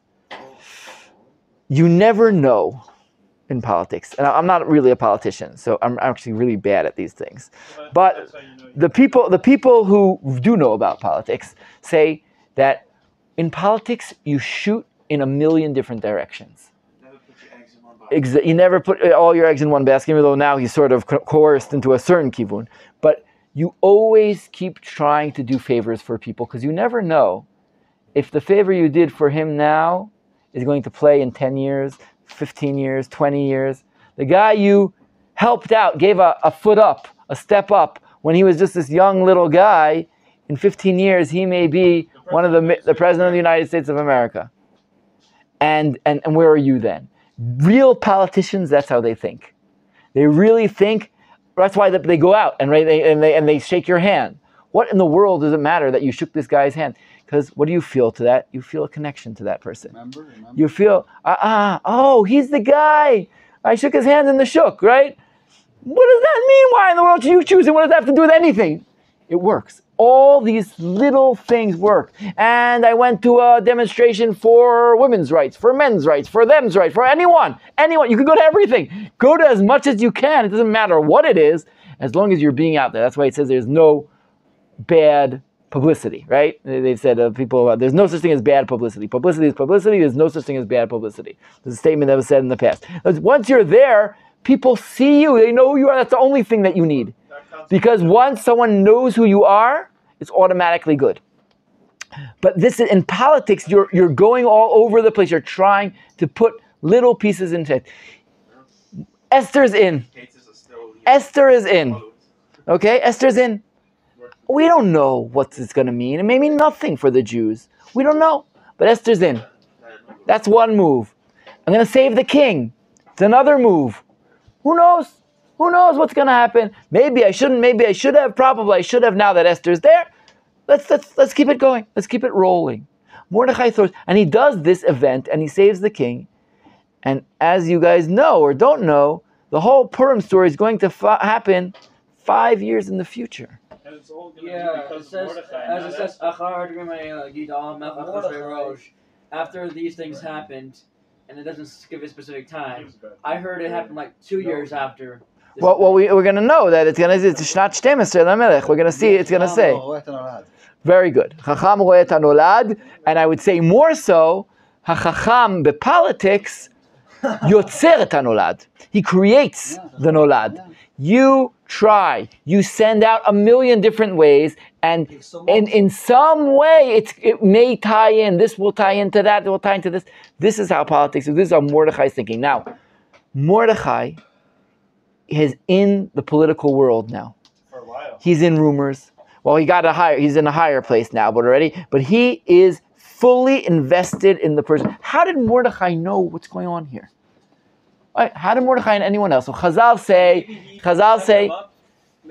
You never know in politics, and I'm not really a politician, so I'm actually really bad at these things. But, the people the people who do know about politics say that in politics you shoot in a million different directions. Never put your eggs in one basket. Exa- you never put uh, all your eggs in one basket, even though now he's sort of co- coerced into a certain kivun. But you always keep trying to do favors for people because you never know if the favor you did for him now is going to play in 10 years, 15 years, 20 years. The guy you helped out, gave a, a foot up, a step up when he was just this young little guy. In 15 years, he may be one of the, the president of the United States of America. And, and, and where are you then? Real politicians, that's how they think. They really think, that's why they go out and, right, they, and, they, and they shake your hand. What in the world does it matter that you shook this guy's hand? Because what do you feel to that? You feel a connection to that person. Remember? Remember? You feel, ah, ah, oh, he's the guy. I shook his hand in the shook, right? What does that mean? Why in the world should you choose it? What does that have to do with anything? It works. All these little things work. And I went to a demonstration for women's rights, for men's rights, for them's rights, for anyone. Anyone. You can go to everything. Go to as much as you can. It doesn't matter what it is, as long as you're being out there. That's why it says there's no bad publicity, right? They- They've said uh, people, uh, there's no such thing as bad publicity. Publicity is publicity. There's no such thing as bad publicity. There's a statement that was said in the past. Once you're there, people see you. They know who you are. That's the only thing that you need. Because once someone knows who you are, it's automatically good. But this is in politics, you're you're going all over the place. You're trying to put little pieces into it. Esther's in. Esther is in. Okay, Esther's in. We don't know what it's going to mean. It may mean nothing for the Jews. We don't know. But Esther's in. That's one move. I'm going to save the king. It's another move. Who knows? Who knows what's going to happen? Maybe I shouldn't. Maybe I should have. Probably I should have. Now that Esther's there, let's let's let's keep it going. Let's keep it rolling. Mordechai throws, and he does this event, and he saves the king. And as you guys know or don't know, the whole Purim story is going to fa- happen five years in the future. And it's all going to Yeah, be it because says, Mordechai. as it says, Esther. "Achar Adrimei Gidal Melech Achashverosh." after these things happened, and it doesn't give a specific time. I heard it happened like two years after. Well, well, we, we're going to know that it's going to it's Shnat Shtemesre Lamelech. We're going to see. It's going to say. Very good. Chacham roeh et hanolad, and I would say more so, hachacham bepolitics yotzer et hanolad. He creates the nolad. You try. You send out a million different ways, and in, in some way, it's, it may tie in. This will tie into that. It will tie into this. This is how politics is. This is how Mordechai's thinking. Now, Mordechai is in the political world now. For a while. He's in rumors. Well, he got a higher. He's in a higher place now, but already. But he is fully invested in the person. How did Mordechai know what's going on here? Right, How did Mordechai and anyone else? So Chazal say, Chazal say.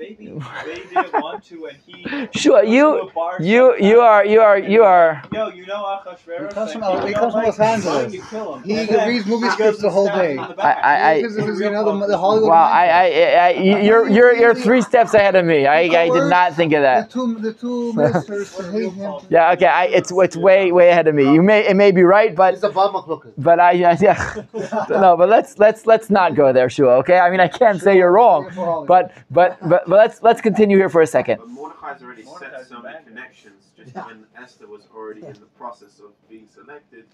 Maybe they didn't want to, and he. sure, you, you, you are, you are, you are. No, you know Achashverosh. He comes from- like, he comes don't from Los Angeles. You. He then reads movie scripts the whole day. him in the I. I, I, Because this is, you know, the, the Hollywood. wow, I, I, I, you're, you're, you're three steps ahead of me. I, I did not think of that. the that. two, the two ministers hate him. Yeah, okay, I, it's, it's way, way ahead of me. You may, it may be right, but It's a bad machloket. But I, yeah, yeah. no, but let's let's let's not go there, Shua. Okay, I mean I can't say you're wrong, but but but, but let's let's continue here for a second. But Mordecai's already Mordecai's set so many connections just when Esther was already in the process of being selected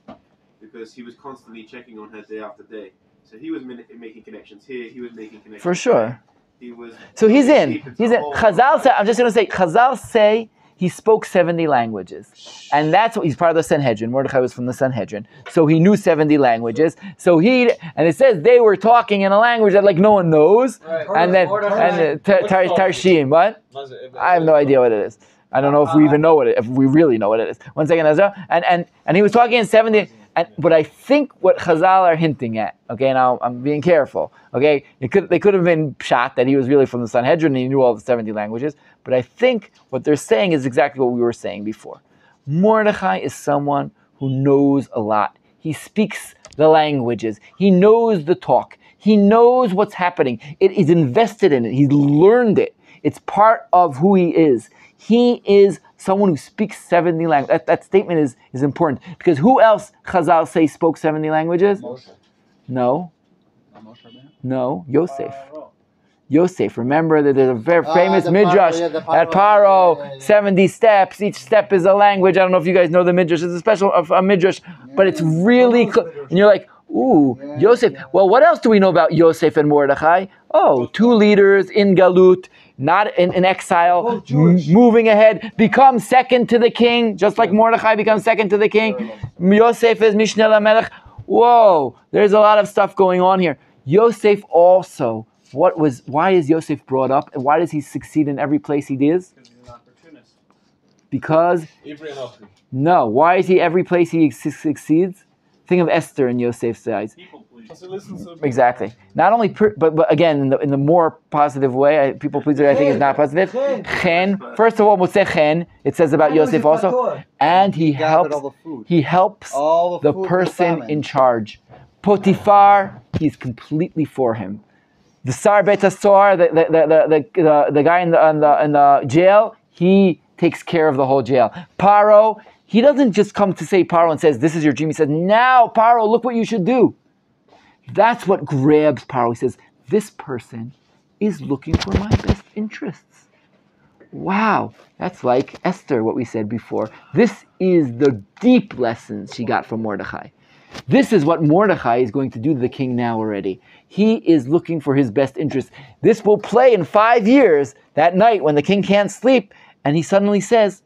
because he was constantly checking on her day after day. So he was min- making connections here, he was making connections. For sure. He was So he's in. He's in. Chazal say. I'm just gonna say. Chazal say he spoke 70 languages, and that's what he's part of the Sanhedrin. Mordechai was from the Sanhedrin, so he knew 70 languages. So he and it says they were talking in a language that like no one knows, Right. and then and tar, tar, Tarshim. What? I have no idea what it is. I don't know if we even know what it, if we really know what it is. One second, Ezra. And and and he was talking in 70. And but I think what Chazal are hinting at, okay, now I'm being careful, okay. Could they could have been shot that he was really from the Sanhedrin and he knew all the 70 languages. But I think what they're saying is exactly what we were saying before. Mordechai is someone who knows a lot. He speaks the languages. He knows the talk. He knows what's happening. It is invested in it. He's learned it. It's part of who he is. He is someone who speaks 70 languages. That, that statement is, is important because who else Chazal say spoke 70 languages? No, no, Yosef. Yosef. Remember that there's a very Ah, famous Paro, midrash yeah, at Paro, yeah, yeah, yeah. 70 steps. Each step is a language. I don't know if you guys know the midrash. It's a special a, a midrash, but it's really cl- and you're like, ooh, Yosef. Well, what else do we know about Yosef and Mordechai? Oh, two leaders in Galut, not in, in exile, m- moving ahead, become second to the king, just like Mordechai becomes second to the king. Yosef is Mishneh Lamelech. Whoa, there's a lot of stuff going on here. Yosef also, what was? Why is Yosef brought up, and why does he succeed in every place he is? Because he's an opportunist. Because no, why is he every place he su- succeeds? Think of Esther in Yosef's eyes. People please. So listen to Exactly. Not only, per, but but again, in the, in the more positive way, I, people pleaser I think is not positive. Chen. Chen. First of all, Moshe Chen. It says about Yosef also, and he gathered helps. all the food. He helps all the, the food was person famine. in charge. Potiphar, he's completely for him. The Sar Bet Asor, the, the, the, the, the, the guy in the, in, the, in the jail, he takes care of the whole jail. Paro, he doesn't just come to say Paro and says, This is your dream. He says, Now, Paro, look what you should do. That's what grabs power. He says, This person is looking for my best interests. Wow, that's like Esther, what we said before. This is the deep lessons she got from Mordechai. This is what Mordechai is going to do to the king now already. He is looking for his best interest. This will play in five years, that night when the king can't sleep, and he suddenly says,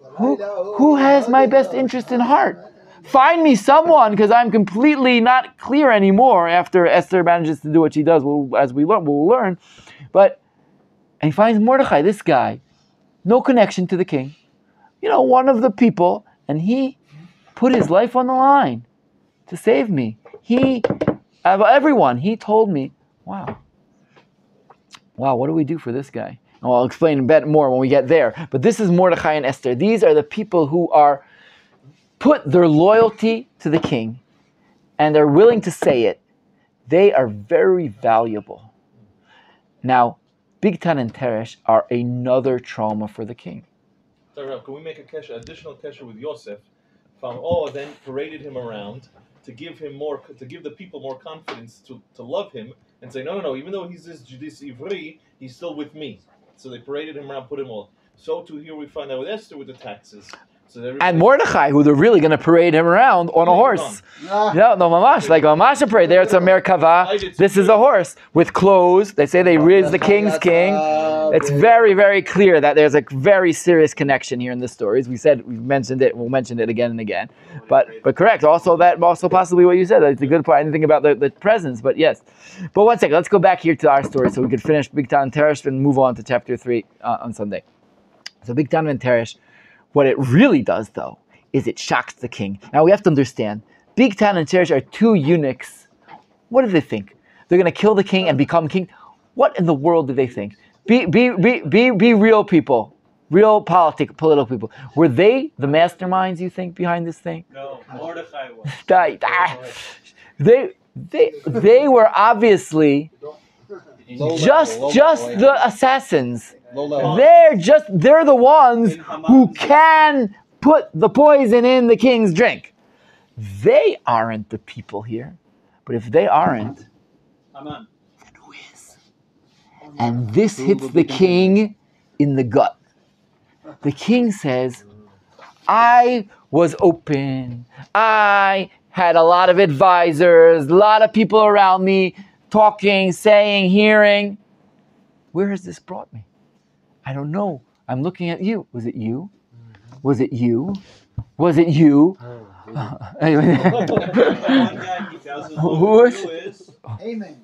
Who, who has my best interest in heart? Find me someone, because I'm completely not clear anymore after Esther manages to do what she does, we'll, as we learn, we'll learn. But, and he finds Mordechai, this guy, no connection to the king, you know, one of the people, and he put his life on the line to save me. He, of everyone, he told me, wow, wow, what do we do for this guy? And I'll explain a bit more when we get there. But this is Mordechai and Esther. These are the people who are put their loyalty to the king and they're willing to say it. They are very valuable. Now, Bigtan and Teresh are another trauma for the king. Can we make a kesher, additional kesher with Yosef? Paro then paraded him around to give him more, to give the people more confidence to, to love him and say, no, no, no. Even though he's this this ivri, he's still with me. So they paraded him around, put him all. So too here we find out with Esther with the taxes. So And Mordechai, who they're really going to parade him around on a horse. Ah, No, no, mamash, like mamash a parade. There it's a merkava. This is a horse with clothes. They say they raise the king's king. It's very, very clear that there's a very serious connection here in the stories. We said we've mentioned it. We'll mention it again and again. But but correct. Also that also possibly what you said. It's a good part. Anything about the, the presence. But yes. But one second. Let's go back here to our story so we could finish Bigtan and Teresh and move on to chapter three uh, on Sunday. So Bigtan and Teresh. What it really does though is it shocks the king. Now we have to understand. Bigtan and Teresh are two eunuchs. What do they think? They're going to kill the king and become king. What in the world do they think? Be be be be, be real people, real politic political people. Were they the masterminds you think behind this thing? No, Mordechai was. Die- die. Ah. They they they were obviously just just the assassins. They're just they're the ones who can put the poison in the king's drink. They aren't the people here. But if they aren't, Haman. who is? And this hits the king in the gut. The king says, I was open. I had a lot of advisors, a lot of people around me talking, saying, hearing. Where has this brought me? I don't know. I'm looking at you. Was it you? Was it you? Was it you? Anyway. One guy he doesn't know Who who is- is. Amen.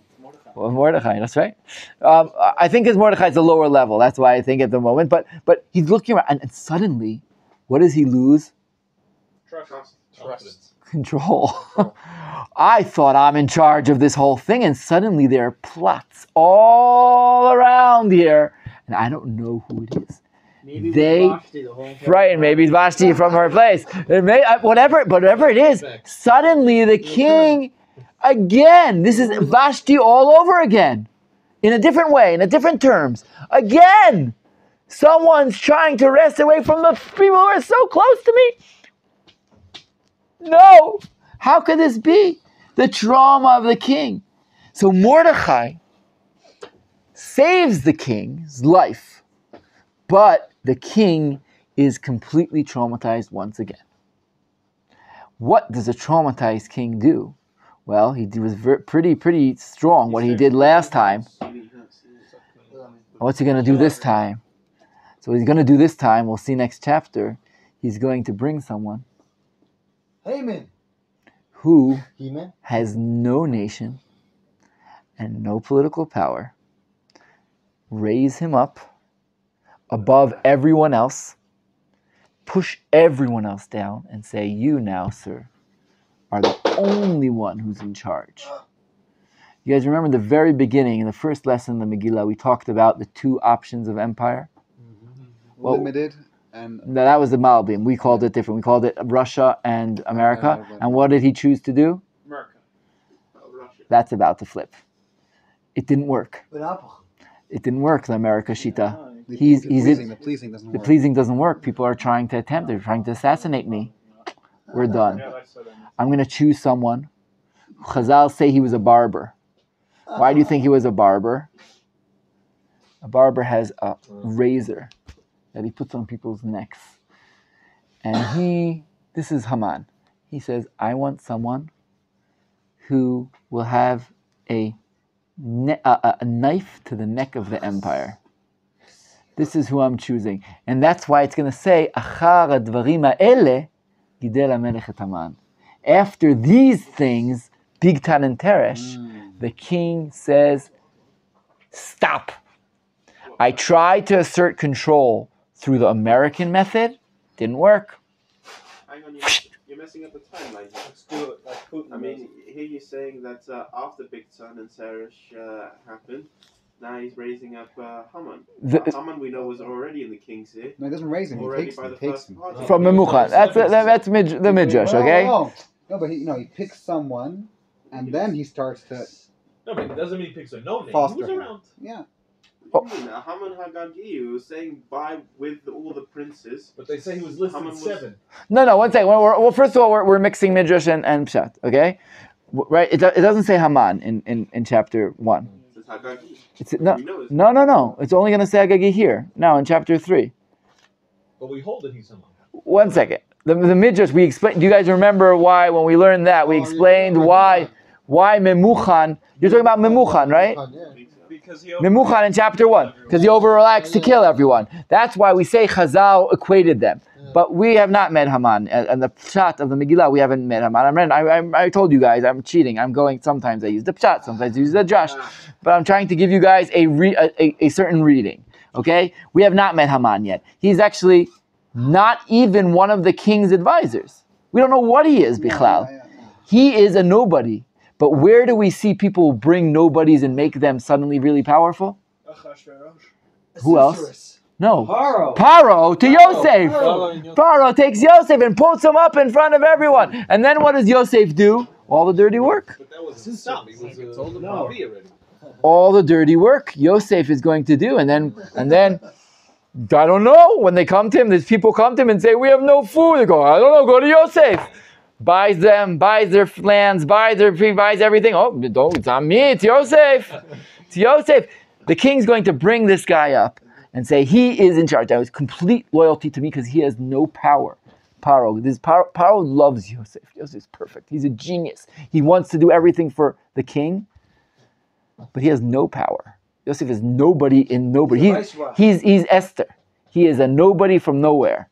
Well, Mordechai, that's right. Um, I think his Mordechai is a lower level. That's why I think at the moment. But but he's looking around, and, and suddenly, what does he lose? Trust. Trust. Control. I thought I'm in charge of this whole thing, and suddenly there are plots all around here, and I don't know who it is. Maybe They- the whole Right, and maybe Vashti from her place. It may, uh, whatever, whatever it is, suddenly the king, again, this is Vashti all over again, in a different way, in a different terms. Again, someone's trying to wrest away from the people who are so close to me. No, how could this be? The trauma of the king. So Mordechai saves the king's life, but the king is completely traumatized once again. What does a traumatized king do? Well, he was ver- pretty, pretty strong. What he did last time. What's he going to do this time? So he's going to do this time. We'll see next chapter. He's going to bring someone Haman. who He-Man? has no nation and no political power. Raise him up above everyone else, push everyone else down, and say, You now, sir, are the only one who's in charge. You guys remember the very beginning, in the first lesson of the Megillah, we talked about the two options of empire? Mm-hmm. Well- Limited and No, that was the Malbim. We called it different. We called it Russia and America. America. And what did he choose to do? America. Russia. That's about to flip. It didn't work. But Apple. It didn't work, the America Shita. the, He's- the he's pleasing, in- the pleasing doesn't The work. pleasing doesn't work. People are trying to attempt. They're trying to assassinate me. We're done. I'm going to choose someone. Chazal say he was a barber. Why do you think he was a barber? A barber has a razor that he puts on people's necks. And he, this is Haman. He says, I want someone who will have a, ne- a, a- knife to the neck of the empire. This is who I'm choosing. And that's why it's going to say, Achar advarim ha'ele gidel HaMelech et Haman. After these things, Bigtan and Teresh, mm. the king says, Stop. I tried to assert control through the American method, didn't work. Hang on, you're, you're messing up the timeline. Let's do it like Putin I mean, here you're saying that uh, after Big Sun and Seresh uh, happened, now he's raising up uh, Haman. The- Uh, Haman we know was already in the king's ear. No, he doesn't raise him. He Already takes by him. the He takes him. party. From Memuchan. That's, that's mid, the Midrash, Well, okay? No, no, but he, you know, he picks someone, and then he starts to, No, but it doesn't mean he picks a no name. Foster He was around. yeah. Oh. What do you mean? Haman Hagagi was saying bye with all the princes. But they say he was listed Haman was- seven. No, no, one second. Well, we're, well first of all, we're, we're mixing Midrash and, and Pshat, okay? Right? It, it doesn't say Haman in, in, in chapter 1. It says Hagagi. It's, no, We know it's no, no, no. It's only going to say Agagi here. Now, in chapter 3. But we hold that he's Haman. One second. The, the Midrash, we explained. Do you guys remember why, when we learned that, we Oh, yeah, explained yeah, why why Memuchan, you're talking about Memuchan, right? Yeah. Because Memuchan in chapter 1, because he overrelaxed to kill everyone. That's why we say Chazal equated them. But we have not met Haman. And and the pshat of the Megillah, we haven't met Haman. I'm, I, I, I told you guys, I'm cheating. I'm going, sometimes I use the pshat, sometimes I use the drash. But I'm trying to give you guys a, re, a, a, a certain reading. Okay? We have not met Haman yet. He's actually not even one of the king's advisors. We don't know what he is, Bichlal. He is a nobody. But where do we see people bring nobodies and make them suddenly really powerful? Who else? No. Paro. Paro to Yosef. Paro. Paro takes Yosef and puts him up in front of everyone. And then what does Yosef do? All the dirty work. But that was his son. He was uh, told him No. already. All the dirty work Yosef is going to do. And then and then I don't know. When they come to him, these people come to him and say, We have no food. They go, I don't know, go to Yosef. Buys them, buys their lands, buys their buys everything. Oh, don't, it's not me, it's Yosef. It's Yosef. The king's going to bring this guy up and say, He is in charge. That was complete loyalty to me because he has no power. Paro. This Paro, Paro loves Yosef. Yosef's perfect. He's a genius. He wants to do everything for the king, but he has no power. Yosef is nobody in nobody. He's, he's, he's Esther. He is a nobody from nowhere.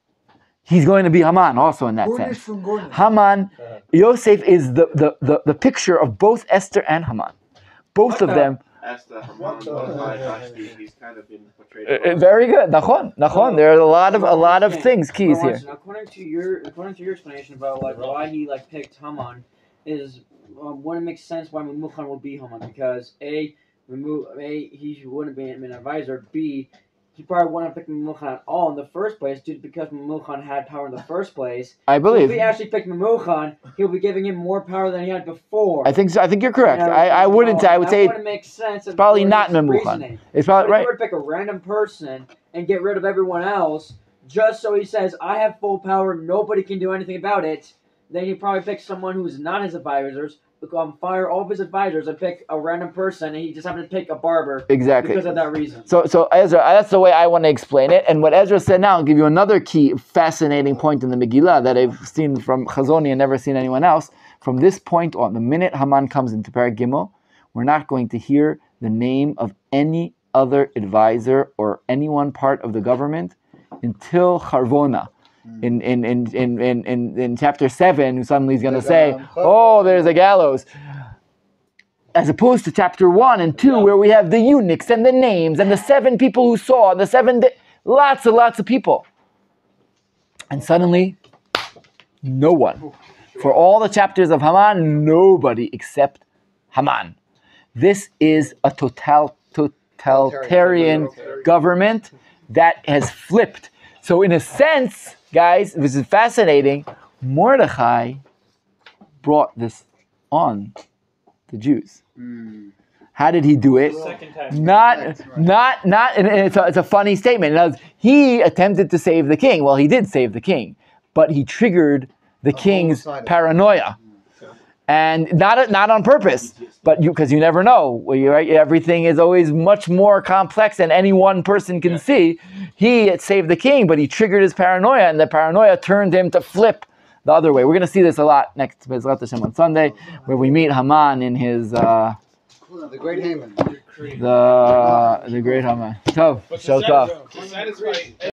He's going to be Haman also in that Gurnish sense. Haman, Yosef is the, the, the, the picture of both Esther and Haman. Both of them. Esther, Haman, he's kind of been portrayed. Uh, uh, very good. Nachon. Nachon. There are a lot of a lot of things keys here. According to your according to your explanation about like why he like picked Haman, is um, wouldn't make sense why Memuchan would be Haman because a remove a he wouldn't be an advisor. B he probably wouldn't have picked at all in the first place, due because Memuchan had power in the first place. I So if he actually picked Memuchan, he'll be giving him more power than he had before. I think so. I think you're correct. And I, I wouldn't. I would that say wouldn't make sense. it's probably not to his Memuchan. reasoning. it's But probably if right. were to pick a random person and get rid of everyone else, just so he says, I have full power, nobody can do anything about it, then he probably picks someone who's not his advisors, um, fire all of his advisors, and pick a random person, and he just happened to pick a barber Exactly. because of that reason. So, so Ezra, that's the way I want to explain it. And what Ezra said now, I'll give you another key, fascinating point in the Megillah that I've seen from Chazoni and never seen anyone else. From this point on, the minute Haman comes into Parag Gimel, we're not going to hear the name of any other advisor or any one part of the government until Charvona. In, in, in, in, in, in, in chapter 7, who suddenly is going to say, Oh, there's a gallows. As opposed to chapter 1 and 2 where we have the eunuchs and the names and the seven people who saw and the seven di- lots and lots of people. And suddenly no one. For all the chapters of Haman, nobody except Haman. This is a total, totalitarian. government that has flipped. So, in a sense, guys, this is fascinating. Mordechai brought this on the Jews. Hmm. How did he do it? Second time. Not, not, not. And it's a, it's a funny statement. Words, he attempted to save the king. Well, he did save the king, but he triggered the king's side of paranoia, and not not on purpose. But you, because you never know. Right? Everything is always much more complex than any one person can see. He had saved the king, but he triggered his paranoia, and the paranoia turned him to flip the other way. We're going to see this a lot next Bezrat Hashem on Sunday, where we meet Haman in his. Uh, The great Haman. the the great Haman. So, But